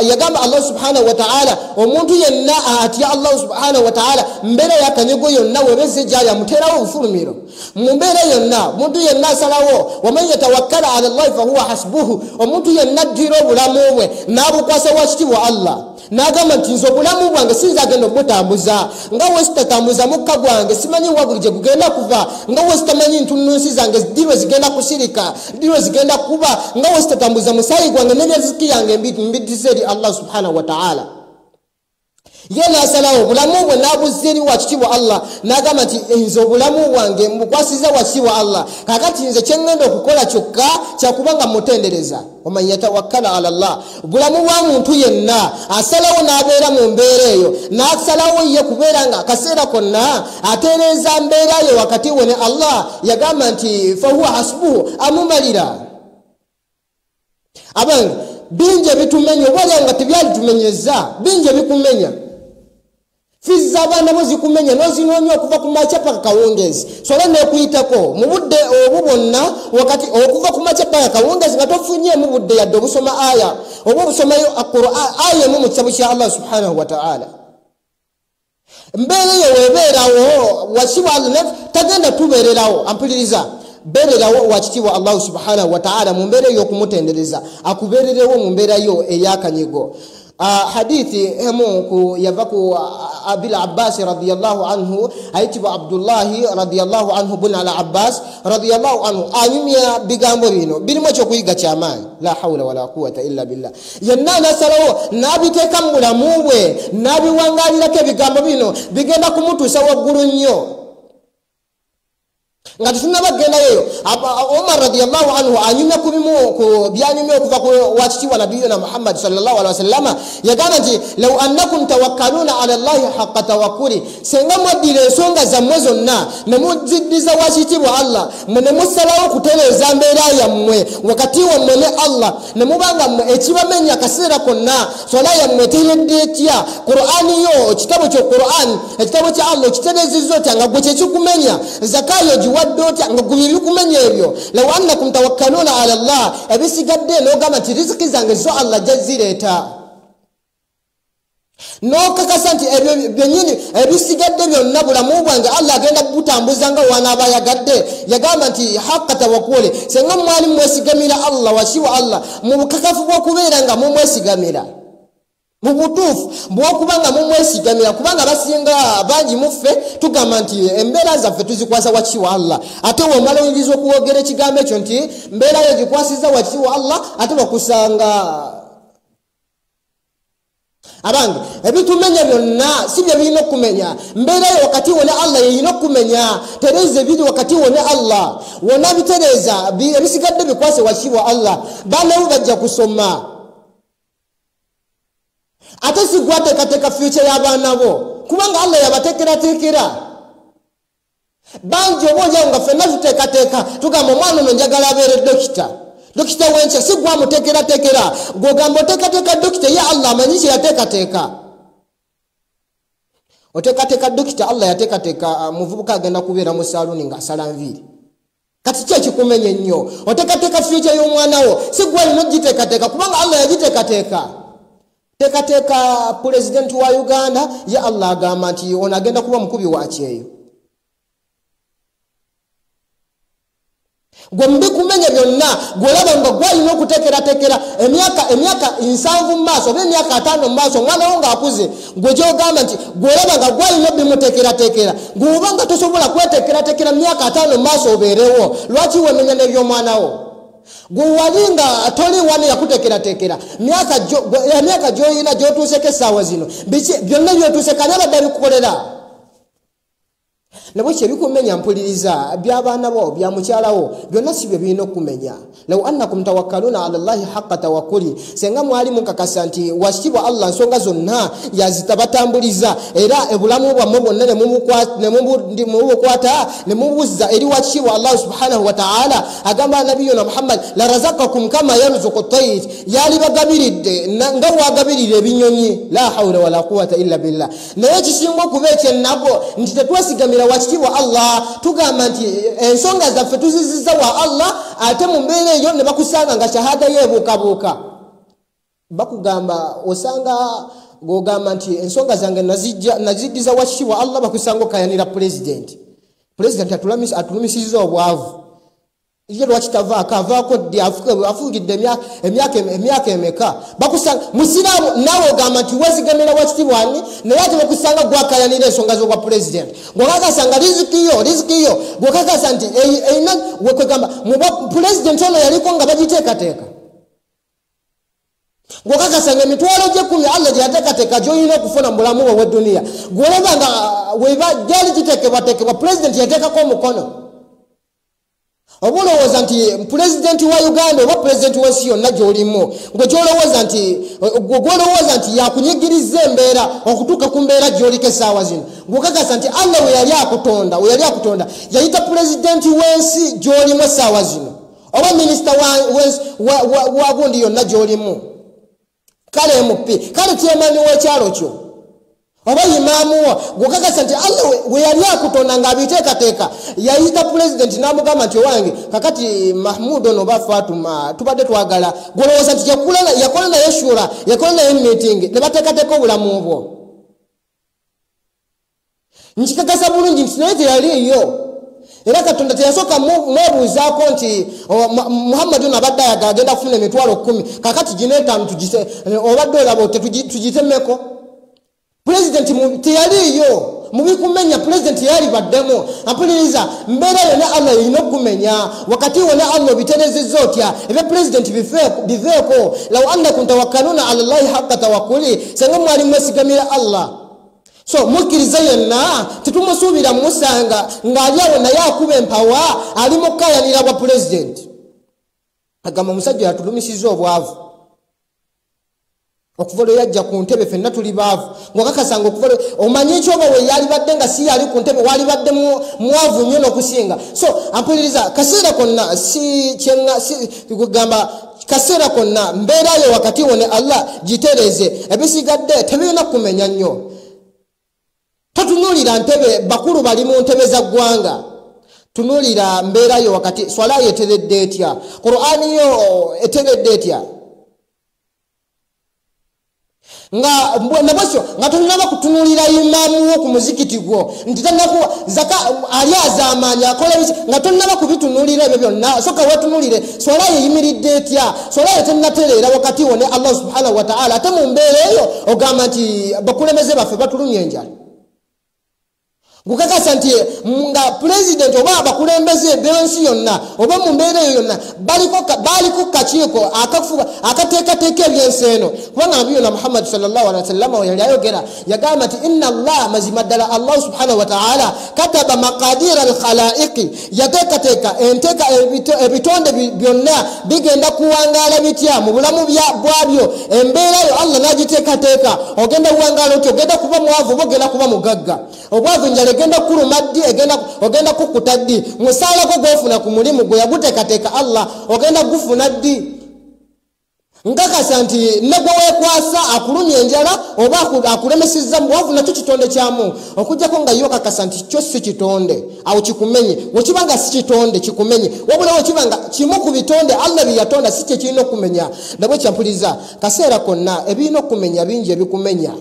yagamba allah subhanahu wataala omuntu yenna atya allah subhanahu wataala mbeera yakanyigo yonna webeze gyali amuteerawo obufulumiro mu mbeera yonna muntu yenna asalawo waman yatawakkala ala llahi fahuwa hasbuhu omuntu yenna addira obulamu bwe n'abukwasa wakitibwa allah. N'agamba nti nze obulamu bwange siyinza agenda obutambuza nga we sitatambuza mukka gwange simanyi wabuli gye gugenda kuva. Nga we sitamanyi ntununsi zange dirwe zigenda kusirika dirwe zigenda kuba. Nga we sitatambuza musaayi gwange nebyaziki yange mbidisa eri allah subhanahu wataala ye nasalawo obulamu bwe nabuzza eri wakitibwa allah nagamba nti nze obulamu bwange mbukwasiza wakitibwa allah. Kakati nze kyeŋŋenda okukola kyokka kyakubanga mutendereza oman yatawakkala ala llah bulamu bwa muntu yenna asalawo n'abeera mu mbeera eyo n'asalawo ye kubeera nga akaseera konna atereeza mbeerayo wakati we ne allah yagamba nti fahuwa hasibuhu amumalira. Abange bingi ebitumenya oba nga tebyalitumenyeza bingi ebikumenya fizi z'abaana bo zikumenya nozinoonya okuva ku makya paka kawungezi sola nekuyitako mu budde obu bwonna wakati okuva ku makya paka kawungezi nga tofunyemu budde yadde obusoma aya oba obusomayo aya emu mu kitabu kya allah subhanahu wataala mbeera eyo webeerawo wasibwa teyagenda tubeererawo ampuliriza. Beererawo wakitiibwa allahu subhanahu wataala mu mbeera ey'okumutendereza akubeererewo mu mbeerayo ey'akanyigo Uh, hadithi emu yavaku yava ku uh, abil abbasi radiallahu anhu ayitibwa abdullahi radiallahu anhu bun abbas radiallahu anhu anyumya bigambo bino birimu ekyokuyiga kyamaanyi la haula wala quwata illa billah. Yenna nasalawo nabiteeka mu bulamu bwe nabiwangalirako ebigambo bino bigenda kumutuusa waggulu nnyo nga tetunabagendayoyo omar radiallahu anhu anyumya ku bimu byanyumya okuva wakitiibwa nabiyuna muhammadi wasallama yagamba nti lau annakum tawakkaluna ala llahi haqa tawakkuli senga mwaddira ensonga zammwe zonna nemuziddiza wakitiibwa allah mwe nemusalawo okutereeza mbeera yammwe wakati wammwe ne allah nemubanga mmwe ekibamenya akaseera konna sola yammwe eteredde etya qur'ani yo ekitabo kyo qur'an ekitabo kya allah okitereezizza otya nga gwe kyekikumenya zakayo giwa obadde otya nga gubi bikumenya ebyo law annakum tawakkaluna ala llah ebisigadde nogamba nti riziki zange zo allah jazireeta nokakasa nti ebyo byenyini ebisigadde byonna bulamu bwange allah agenda butambuza nga wanaaba yagadde yagamba nti haka tawakkule senga mwali mwesigamira allah wasiwa allah. Mu bukakafu bwokubeera nga mumwesigamira mu butuufu bwokuba nga mumwesigamira kubanga basinga bangi muffe tugamba nti embeera zaffe tuzikwasa wakiwa allah. Ate womala oyingiza okuwogera ekigambo ekyo nti mbeera yo gikwasiza wakiwa allah ate bakusanga abange ebitumenya byonna si bye birina okumenya. Mbeera yo wakati wo ne allah yeyina okumenya. Tereeza ebiri wakati wo ne allah. Wona bitereeza ebisigadde bikwase wakiwa allah. Banabu bajja kusoma ate sigwateekateeka fyuca y'abaana bo. Kubanga allah yabateekerateekera. Bangi oba olyawo nga ffenna tuteekateeka tugamba omwana ono njagala abeere dokita. Dokita wenkya si gwamuteekerateekera gwogamba oteekateeka dokita ye allah amanyi kye yateekateeka. Oteekateeka dokita allah yateekateeka uh, muvubuka agenda kubeera mu saaluni ng'asala nviiri. Kati ki ekikumenya ennyo oteekateeka fyuca y'omwana wo si gwalina ogiteekateeka kubanga allah yagiteekateeka teekateeka pulezidenti wa uganda ye allah agamba nti ono agenda kuba mukubi wakyeyo gwe mubikumenya byonna gwolaba nga gwalina okuteekerateekera emyaka emyaka nsanvu mu maaso oba emyaka ataano mu maaso omwana wo ngaakuze gwe gyogamba nti gwolaba nga gwalina bimuteekerateekera gweoba nga tosobola kweteekerateekera myaka ataano mu maaso obeerewo lwaki wemenya n'ebyomwana wo gwewali nga toli wano yakuteekerateekera emyaka gyoyina gyotuuseko essaawa zino. Byonna byotuuseko ani abadde abikukolera nabwekyo ebikumenya mpuliriza byabaana bo bya mukyalawo byonna si bye birina okumenya. Law annakum tawakkaluna ala llahi haqa tawakkuli senga mwali mukakasa nti wakitibwa allah nsonga zonna yazitabatambuliza era ebulamu bwammwe bwonna nemubukwata nemubuzza eri wakitibwa allahu subhanahu wataala agamba nabiyuna muhammad larazakakum kama yarzuku tayir yali bagabiridde nga wagabirira ebinyonyi la haula wala quwata illa billah. Naye kisinga okuba ekyenago nti tetwesigamira wakitibwa allah tugamba nti ensonga zaffe tuziziza wa allah ate mu mbeera eyo ne bakusanga nga shahada yebuukabuuka bakugamba osanga gogamba nti ensonga zange naziddiza wakitibwa allah bakusanga okayanira pulezidenti pulezidenti atulumisiza obwavu ye lwakitavaako avaako ddi afungidde emyaka emeka? Musiraamu naawe ogamba nti wezigamira wakitibwani naye ate bakusanga gwakayanira ensonga z'obwa pulezidenti. Gwekakasa nga rizikiyo rizikiyo gwekakasa nti eina wekwegamba pulezidenti ono yaliko nga bagiteekateeka. Gwekakasa nga emitwalo gyekumi allah gyeyateekateeka gyolina okufuna mu bulamu bwe bweduniya gwolaba nga weba gyali giteekebwateekebwa pulezidenti yateekako omukono oba olowooza nti pulezidenti wa uganda oba pulezidenti wensi yonna gyolimu gwe gyolowooza nti gwolowooza nti yakunyigiriza embeera okutuuka ku mbeera gyoliko essaawa zino. Gwekakasa nti allah we yali akutonda we yali akutonda yayita pulezidenti wensi gyolimu essaawa zino. Oba minisita wa gundi yonna gyolimu. Kale mp kale kyemani w'ekyalo kyo oba imaamuwo gwekakasa nti allah we yali akutonda ngaabiteekateeka yayita pulezidenti namugamba nti owange kakati mahmud ono oba fatuma tubadde twagala gwolowooza nti yakola naye shura yakola naye meeting ne bateekateeka obulamu bwo. Nkikakasa bulungi nti naye teyaliiyo era katonda teyasooka mwebuuzaako nti muhammadi ono abadde ayagala agenda kufuna emitwalo kumi kakati gineetaano obadde olaba tugitemeko pulezidenti teyaliiyo mubikumenya pulezidenti yalibaddemu ampuliriza mbeera yo ne allah erina okumenya wakati wo ne allah obiterezeza otya? Ebya pulezidenti biveeko law annakum tawakkaluna ala llahi haqa tawakkuli senga mwali mwesigamira allah. So mukkiriza yenna tetumusuubira musanga ng'ali awo naye akuba empawa ali mukayanira bwa pulezidenti agamba omusajja yatulumisiza obwavu okuva lwe yajja ku ntebe fenna tuli baavu. Ngaokakasanga okuva omanyi ekyoba we yalibadde nga si yali ku ntebe walibadde mwavu nnyo n'okusinga. So ampuliriza kaseera konna si kyenga kugamba kaseera konna mbeerayo wakati wo ne allah gitereeze. Ebisigadde tebirina kumenya nnyo. Totunuulira ntebe bakulu bali mu ntebe za ggwanga. Tunuulira mbeerayo wakati swalayo eteredde etya? Qur'ani yo eteredde etya nga nabwekyo nga tolinaba kutunulira imaamu wo ku muzikiti gwo. Nti tanakuwa zaka ali azamaanyi akola biki nga tolinaba kubitunulira ebyo byonna. Soka wetunulire swala yeyimiridde etya? Swala yo tenatereera wakati wo ne allah subhanahu wataala ate mu mbeera eyo ogamba nti bakulemeze baffe batulumya enjala gukakasa nti nga pulezidenti oba abakulembeze bensi yonna oba mu mbeera eyo yonna baliko kakiiko akateekateeka ebyensi eno. Kubanga nabiyona muhammadi sawasalama yali ayogera yagamba nti ina allah mazima ddala allahu subhanahu wataala kataba makadira alkhalaiqi. Yateekateeka enteeka ebitonde byonna bigenda kuwangaala bitya mu bulamu bwabyo. Embeera yo allah nagiteekateeka. Ogenda kuwangaala oti ogenda kuba mwavu oba ogenda kuba mugagga. Obwavu njala egenda kuluma ddi ogenda kukuta ddi? Musaalako gwofuna ku mulimu gwe yaguteekateeka allah ogenda gufuna ddi? Nkakasa nti negwe wekwasa akulumya enjala oba akulemeseza muwavu nakyo kitonde kyamu? Okujjako nga yo kakasa nti kyo si kitonde. Awo kikumenye. Wekibanga si kitonde kikumenye. Wabula wekibanga kimu ku bitonde allah byeyatonda si kye kirina okumenya. Nabwe kyampuliriza kaseera konna ebirina okumenya bingi ebikumenya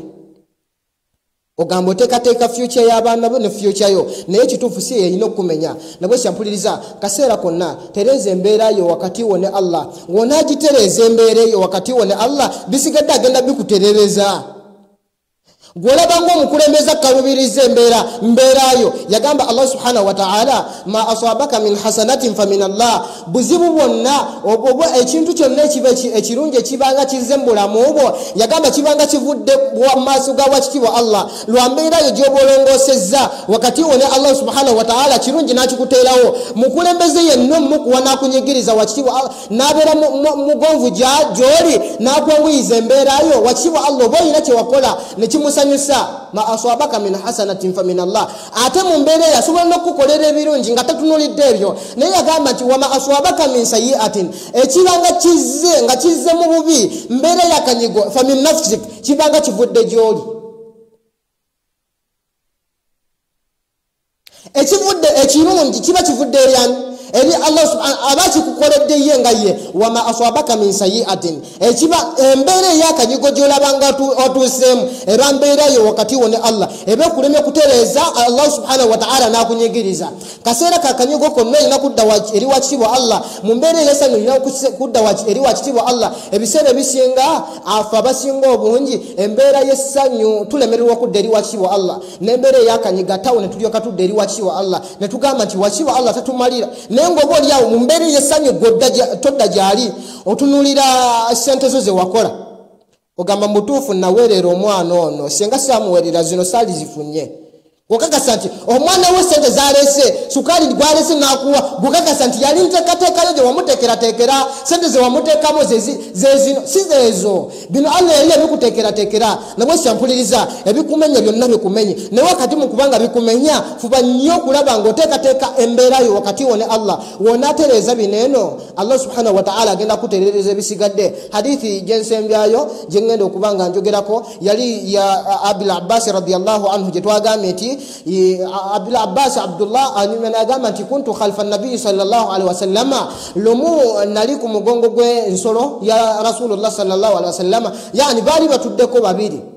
ogamba oteekateeka fyuca y'abaana bo ne fyuca yo. Naye ekituufu si yeyina okumenya. Nabwe kyampuliriza kaseera konna tereeza embeera yo wakati wo ne allah. Wonaagitereeza embeera eyo wakati wo ne allah bisigadde agenda bikuterereza gwolaba ngaomukulembeza kalubiriza embeera mbeerayo yagamba allah subhanahu wataala ma asabaka min hasanatin famin allah. Buzibu bwonna oba ekintu kyonna ekiba ekirungi ekibanga kize mubulamu bwo yagamba kibanga kivudde mumaaso ga wakitibwa allah. Lwa mbeerayo gyoba olongosezza wakati wo ne allah subhanahu wataala kirungi nakikuteerawo. Mukulembeze yenna omukuwa nakunyigiriza wakitibwa nabeera mugonvu gyoli nakwanguyiza embeerayo wakitibwa allah oba olina kyewakola nekimusa kusanyusa ma aswabaka min hasanatin famin allah. Ate mu mbeera eyo asobola nokukolera ebirungi nga tatunulidde ebyo. Naye yagamba nti wama aswabaka min sayiatin. Ekibanga kize nga kize mu bubi. Mbeera yakanyigo famin nafsik. Kibanga kivudde gyoli. Ekivudde ekirungi kiba kivudde eryani eri allah aba kikukoledde ye nga ye wama aswabaka min sayiatin. Ekiba embeera eyakanyigo gyolabanga otuuseemu eba mbeerayo wakati wo ne allah eba ekulemye kutereeza allah subhanahu wataala nakunyigiriza. Kaseera kakanyigo konna erina kudda eri wakitibwa allah. Mu mbeera eyesanyu erina kudda eri wakitibwa allah. Ebiseera ebisinga afe abasinga obungi embeera yesanyu tulemererwa kudda eri wakitibwa allah. Nembeera eyakanyiga tawo netulyoka tudda eri wakitibwa allah. Netugamba nti wakitibwa allah tatumalira. Naye ngaoba oliawo mu mbeera eyesanyu todda gyali otunulira sente zo zewakola ogamba mutuufu naweerera omwana ono singa samuweerera zino saali gwokakasa nti omwana we sente zalese sukaali gwalese nakuwa. Gwokakasa nti yali nteekateekayo gyewamuteekerateekera sente zewamuteekamu zezino si zeezo. Bino allah yali ebikuteekerateekera nabwe kyampuliriza ebikumenya byonna bikumenye. Naye wakati mukubanga bikumenya fuba nnyo okulaba ngaoteekateeka embeerayo wakati wo ne allah. Wonaatereeza bino eno allah subhanahu wataala agenda kutereereza ebisigadde. Hadithi gyensembyayo gyengenda okuba nga njogerako yali ya abil abbasi radiallahu anhu gyetwagambye nti abdul abbas abdullah agamba nti kuntu khalfa nabiyi salllahalihi wasallama lumu nali ku mugongo gw'ensolo ya rasulullah salllahalihi wasallama yani baali batuddeko babiri.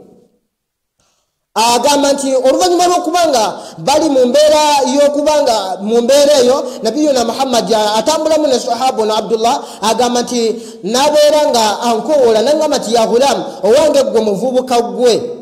Agamba nti oluvannyuma lwokubanga bali mu mbeera y'okubanga mu mbeera eyo nabiyuna muhammadi atambulamu ne sahaba ono abdullah agamba nti nabeera nga ankowoola nagamba nti yahulamu owange gwe muvubuka gwe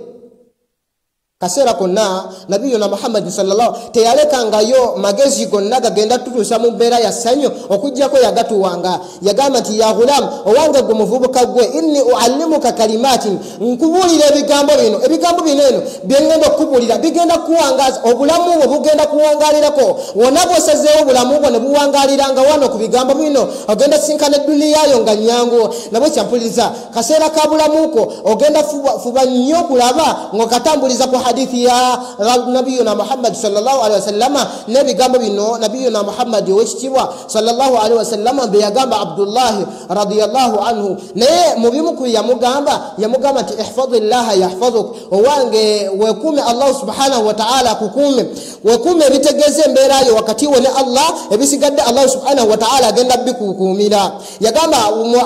kaseera konna nabiyuna muhammadi salllah teyalekangayo magezi gonna gagenda tutuusa mu mbeera ya ssanyu okugjako yagatuwanga. Yagamba nti ya ghulamu owange gwe muvubuka gwe inni uallimuka kalimatin nkubuulira ebigambo bino ebigambo bino eno byengenda okubuulira bigenda kuwangaza obulamu bwo bugenda kuwangalirako. Wona bwosazeewo obulamu bwo ne buwangaliranga wano ku bigambo bino ogenda sinkana eduniyayo nga nyangu nabwe kyampuliriza kaseera ka bulamuko ogenda fuba nnyo kulaba ngaokatambuliza ku hadithi ya nabiyuna muhammadi salllahalihi wasallama n'ebigambo bino nabiyuna muhammad owekitiibwa salllahalihi wasallama bye yagamba abdullahi radiallahu anhu. Naye mu bimu ku yamugamba yamugamba nti ihfadi llaha yahfaduk owange wekuume allahu subhanahu wataala akukuume wekuume ebitegeeza embeerayo wakati wo ne allah ebisigadde allahu subhanahu wataala agenda bikukuumira yagamba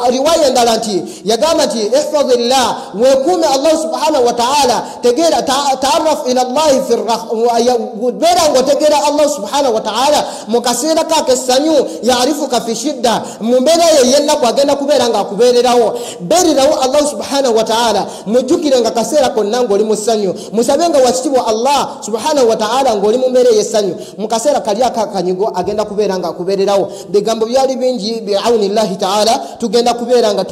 riwaya endala nti yagamba nti ihfadi llah wekuume allahu subhanahu wataala tegeera taaraf ila llahi beera ngaotegeera allah subhanahu wataala mu kaseera kaako essanyu yarifuka fi shidda. Mu mbeera eyo yennaku agenda kubeera nga akubeererawo beererawo allah subhanahu wataala mujjukire nga kaseera konna ngaoli mu ssanyu musabe nga wakitibwa allah subhanahu wataala ngaoli mu mbeera eyo essanyu mu kaseera kali akakanyigo agenda kubeera nga akubeererawo bigambo byali bingi biauni llahi taala. Tugenda kubeera nga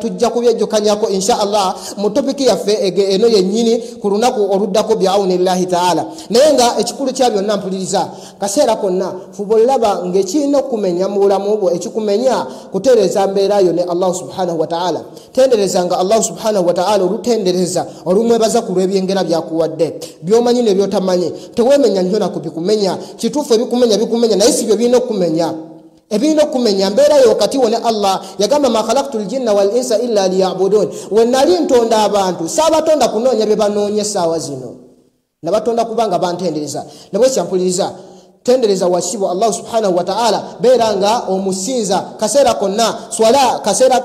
tujja kubyejjukanyako insha allah. Mu topiki yaffe eno yennyini ku lunaku oluddako biauni llahi taala. Naye nga ekikulu kya byonna mpuliriza kaseera konna fuba olaba ngaekirina okumenya mu bulamu bwo ekikumenya kutereeza mbeerayo ne allahu subhanahu wataala tendereza nga allahu subhanahu wataala olutendereza olumwebaza ku lw'ebyengera byakuwadde. Byomanyi nebyotamanyi tewemenya nnyo naku bikumenya. Kituufu ebikumenya bikumenya naye si byo birina okumenya ebirina okumenya mbeerayo wakati wo ne allah yagamba ma khalaktu ljinna wal insa illa liyabudun. Wenali ntonda abantu saabatonda kunoonya bye banoonya essaawa zino. Nabatonda kubanga bantendereza. Nabwe kyampuliriza tendereza wakitibwa allahu subhanahu wataala beera nga omusinza kaseera konna swala kaseera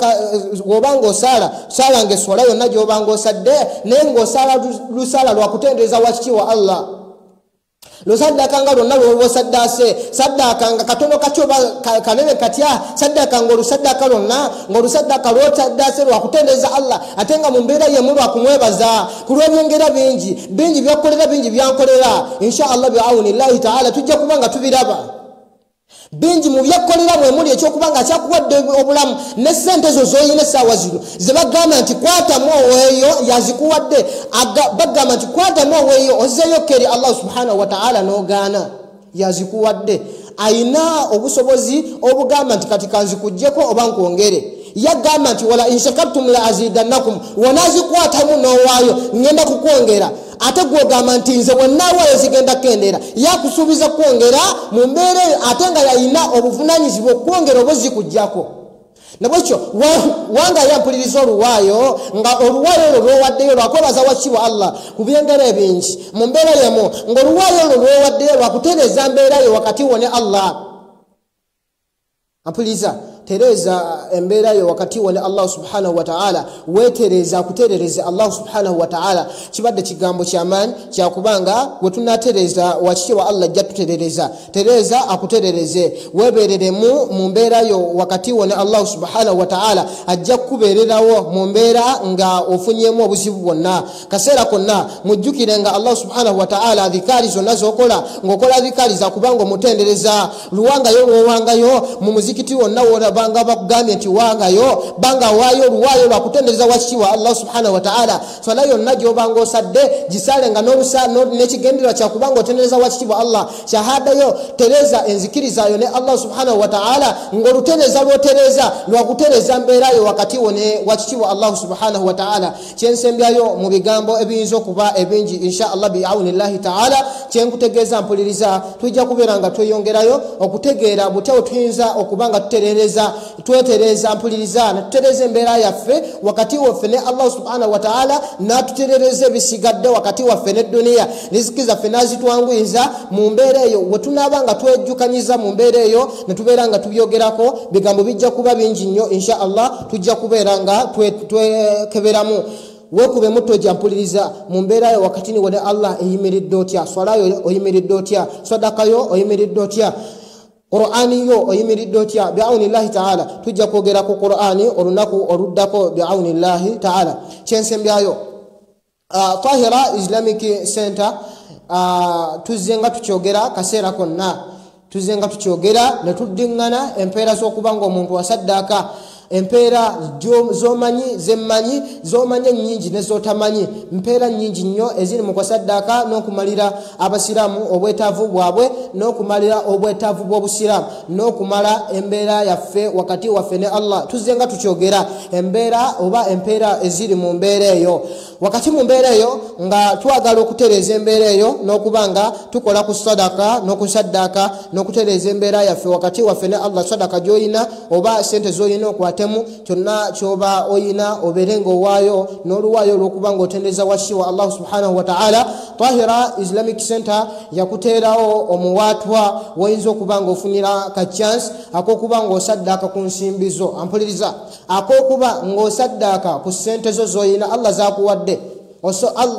wobanga osaala saalanga eswala yonna gyobanga osadde naye ngaosaala lusaala lwakutendereza wakitibwa allah lusaddaka nga lwonna lwosaddase saddaka nga katono katyo kanene katya saddaka nga olusaddaka lwonna ngaolusaddaka lwosaddase lwakutendereza allah. Ate nga mu mbeera yemu lwakumwebaza ku lwebyengera bingi bingi byakolera bingi byankolera. Insha allah biauni llahi taala tujja kuba nga tubiraba bingi mu byakolera mwemuli ekyokuba nga akyakuwadde obulamu ne sente zo zoyina essaawa zino zebagamba nti kwatamu oweeyo yazikuwadde bagamba nti kwatamu oweeyo ozizeyo keri allah subhanahu wataala n'ogaana yazikuwadde. Ayina obusobozi obugamba nti kati kanzikugjeko oba nkwongere. Yagamba nti wala inshakartum la azidannakum wonazikwatamu n'owaayo ngenda kukwongera ate gwogamba nti nze bwenawaayo zigenda kukendera yakusuubiza kwongera mu mbeera eyo ate nga yalina obuvunanyizibwa okwongera oba zikugjako nabwekyo wanga yampuliriza oluwaayo nga oluwaayo olwo lwowaddeyo lwakwebaza wakibwa allah ku byengera ebingi mu mbeera yemu ngaoluwaayo olwo lwowaddeyo lwakutereeza mbeerayo wakati wo ne allah. Ampuliriza tereza embeera yo wakati wo ne allah subhanahu wataala wetereza akuterereze allah subhanahu wataala kibadde kigambo kyamaanyi kyakubanga wetunatereza wa allah ajja tuterereza. Tereza akuterereze. Webereremu mu mbeera yo wakati wo ne allahu subhanahu wataala ajja kukubeererawo mu mbeera nga ofunyemu obuzibu bwonna. Kaseera konna mujjukire nga allah subhanahu wataala dhikaari zonna zokola ngaokola dhikaari zakubanga omutendereza. Luwangayo lwowangayo mu muzikiti wonna woraba banga bakugambye nti wangayo banga waayo oluwaayo lwakutendereza wakitiibwa allah subhanahu wataala swala yonna gyobanga osadde gisalenga nekigendererwa kyakubanga otendereza wakitiibwa allah. Shahadayo tereza enzikirizayo ne allah subhanahu wataala ngaolutereza lwotereza lwakutereza mbeerayo wakati wo ne wakitiibwa allahu subhanahu wataala kyensembyayo mu bigambo ebiyinza okuba ebingi insha allah biauni llahi taala. Kyenkutegeeza mpuliriza tujja kubeera nga tweyongerayo okutegeera butyawo tuyinza okuba nga tuterereza twetereza mpuliriza natutereza embeera yaffe wakati waffe ne allah subhanahu wataala natuterereza ebisigadde wakati waffe neduniya riziki zaffe nazitwanguyiza mu mbeera eyo. Wetunaaba nga twejjukanyiza mu mbeera eyo netubeera nga tubyogerako bigambo bijja kuba bingi nnyo insha allah tujja kubeera nga twekeberamu wekubemu tojja mpuliriza mu mbeerayo wakati niwo ne allah eyimiridde otya? Swalayo oyimiridde otya? Sadakayo oyimiridde otya qur'ani yo oyimiridde otya biaunillahi taala. Tujja kwogera ku qur'ani olunaku oluddako biaunillahi taala. Kyensembyayo uh, tahira islamic center uh, tuzze nga tukyogera kaseera konna. Tuzze nga tukyogera ne tuddiŋŋana empeera z'okuba nga omuntu wasaddaaka empeera zomanyi zemmanyi zomanyi enyingi nezotamanyi mpeera nyingi nnyo eziri mu kwasaddaaka n'okumalira abasiraamu obwetaavu bwabwe n'okumalira obwetaavu bw'obusiraamu n'okumala embeera yaffe wakati waffe ne allah. Tuzze nga tukyogera embeera oba empeera eziri mu mbeera eyo. Wakati mu mbeera eyo nga twagala okutereeza embeera eyo n'okuba nga tukola ku sadaka n'okusaddaaka n'okutereeza embeera yaffe wakati waffe ne allah. Sadaka gy'oyina oba sente z'oyina okwatemu kyonna kyoba oyina obeere nga owaayo n'oluwaayo olw'okuba nga otendereza washiwa allahu subhanahu wataala tahira islamic center yakuteerawo omuwaatwa woyinza okuba nga ofunira ka chance ak'okuba nga osaddaaka ku nsimbi zo. Ampuliriza ak'okuba ng'osaddaaka ku sente zo z'oyina allah zakuwadde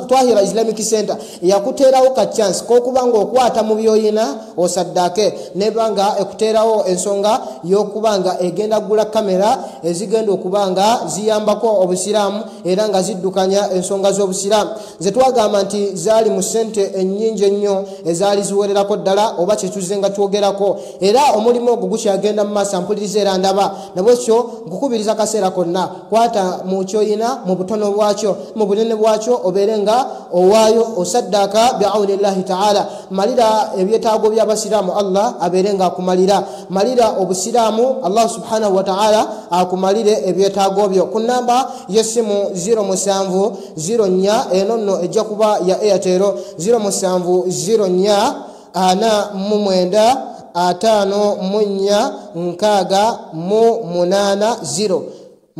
twahira islamic center. Yakuteerawo ka chance kokuba nga okwata mu byoyina osaddaake. Nebanga ekuteerawo ensonga y'okuba nga egenda kugula kamera ezigenda okuba nga ziyambako obusiraamu era nga ziddukanya ensonga z'obusiraamu. Ze twagamba nti zaali mu sente ennyingi ennyo ezaali ziwererako ddala oba kyetuze nga twogerako. Era omulimu ogwo gukyagenda mu maaso ampuliriza era ndaba. Nabwekyo nkukubiriza kaseera konna. Kwata mu kyoyina mu butono bwakyo mu bunene bwakyo obeere nga owaayo osaddaaka biaunillahi taala. Malira ebyetaago byabasiraamu allah abeere nga akumalira. Malira obusiraamu allah subhanahu wataala akumalire ebyetaago byo. Ku namba yesimu 07 04 eno nno ejja kuba ya airtero 07 04 ana mu mwenda ataano mu nnya nkaaga mu munaana 0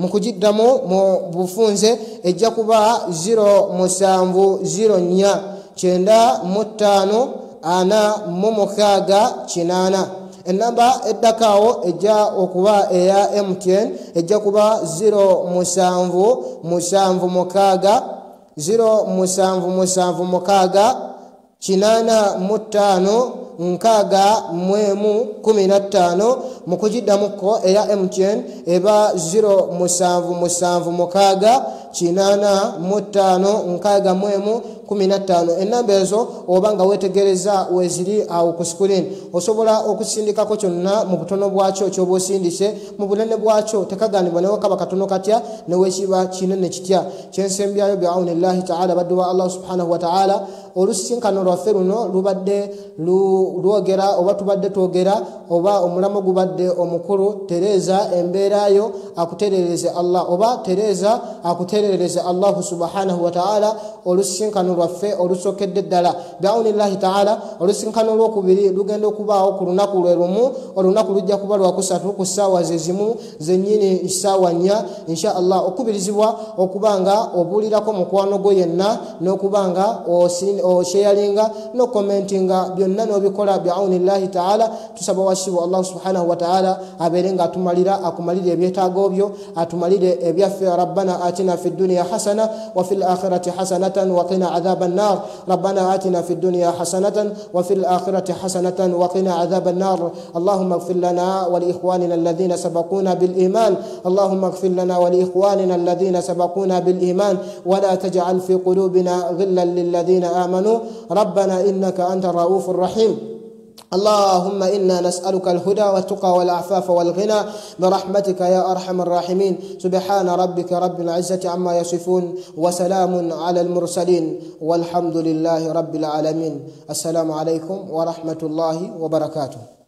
mukugiddamu mu bufunze ejja kuba 0704 kyenda mu ttaano ana mu mukaaga kinaana. Enamba eddakaawo ejja okuba eya mtn ejja kuba 0776 0776 nkaaga mu emu kumi na ttaano mu kugiddamukko eya mtn eba 0 musanvu musanvu mukaaga kinaana mu ttaano nkaaga mu emu 15 enamba ezo oba nga wetegereza weziri awo ku sikuliini osobola okusindikako kyonna mu butono bwakyo kyoba osindise mu bunene bwakyo tekaganibwa nawe kaba katono katya newekiba kinene kitya. Kyensembyayo biaunillahi taala baddu ba allah subhanahu wataala olusinkano lwaffe luno lubadde lwogera oba tubadde twogera oba omulamu gubadde omukulu tereeza embeerayo akuterereze allah oba tereeza akuterereze allahu subhanahu wataala olusinkano lwaffe olusokedde ddala. Biaunillahi taala olusinkano olwokubiri lugenda okubaawo ku lunaku lwe lumu olunaku lujja kuba lwakusatu ku ssaawa zezimu zenyini ssaawa nnya insha allah okubirizibwa okuba nga obuulirako mukwano gwo yenna n'okuba nga osheyalinga nokomentinga byonna nobikola biaunillahi taala. Tusaba wasibu allahu subhanahu wataala abeere nga atumalira akumalire ebyetaago byo atumalire ebyaffe. Rabbana atina fi dduniya hasana wafi lakhirati hasanatan waqina adhaba النار. ربنا آتنا في الدنيا حسنة وفي الآخرة حسنة وقنا عذاب النار. اللهم اغفر لنا ولإخواننا الذين سبقونا بالإيمان. اللهم اغفر لنا ولإخواننا الذين سبقونا بالإيمان. ولا تجعل في قلوبنا غلا للذين آمنوا. ربنا إنك أنت الرؤوف الرحيم. اللهم إنا نسألك الهدى والتقى والعفاف والغنى برحمتك يا أرحم الراحمين. سبحان ربك رب العزة عما يصفون وسلام على المرسلين. والحمد لله رب العالمين. السلام عليكم ورحمة الله وبركاته.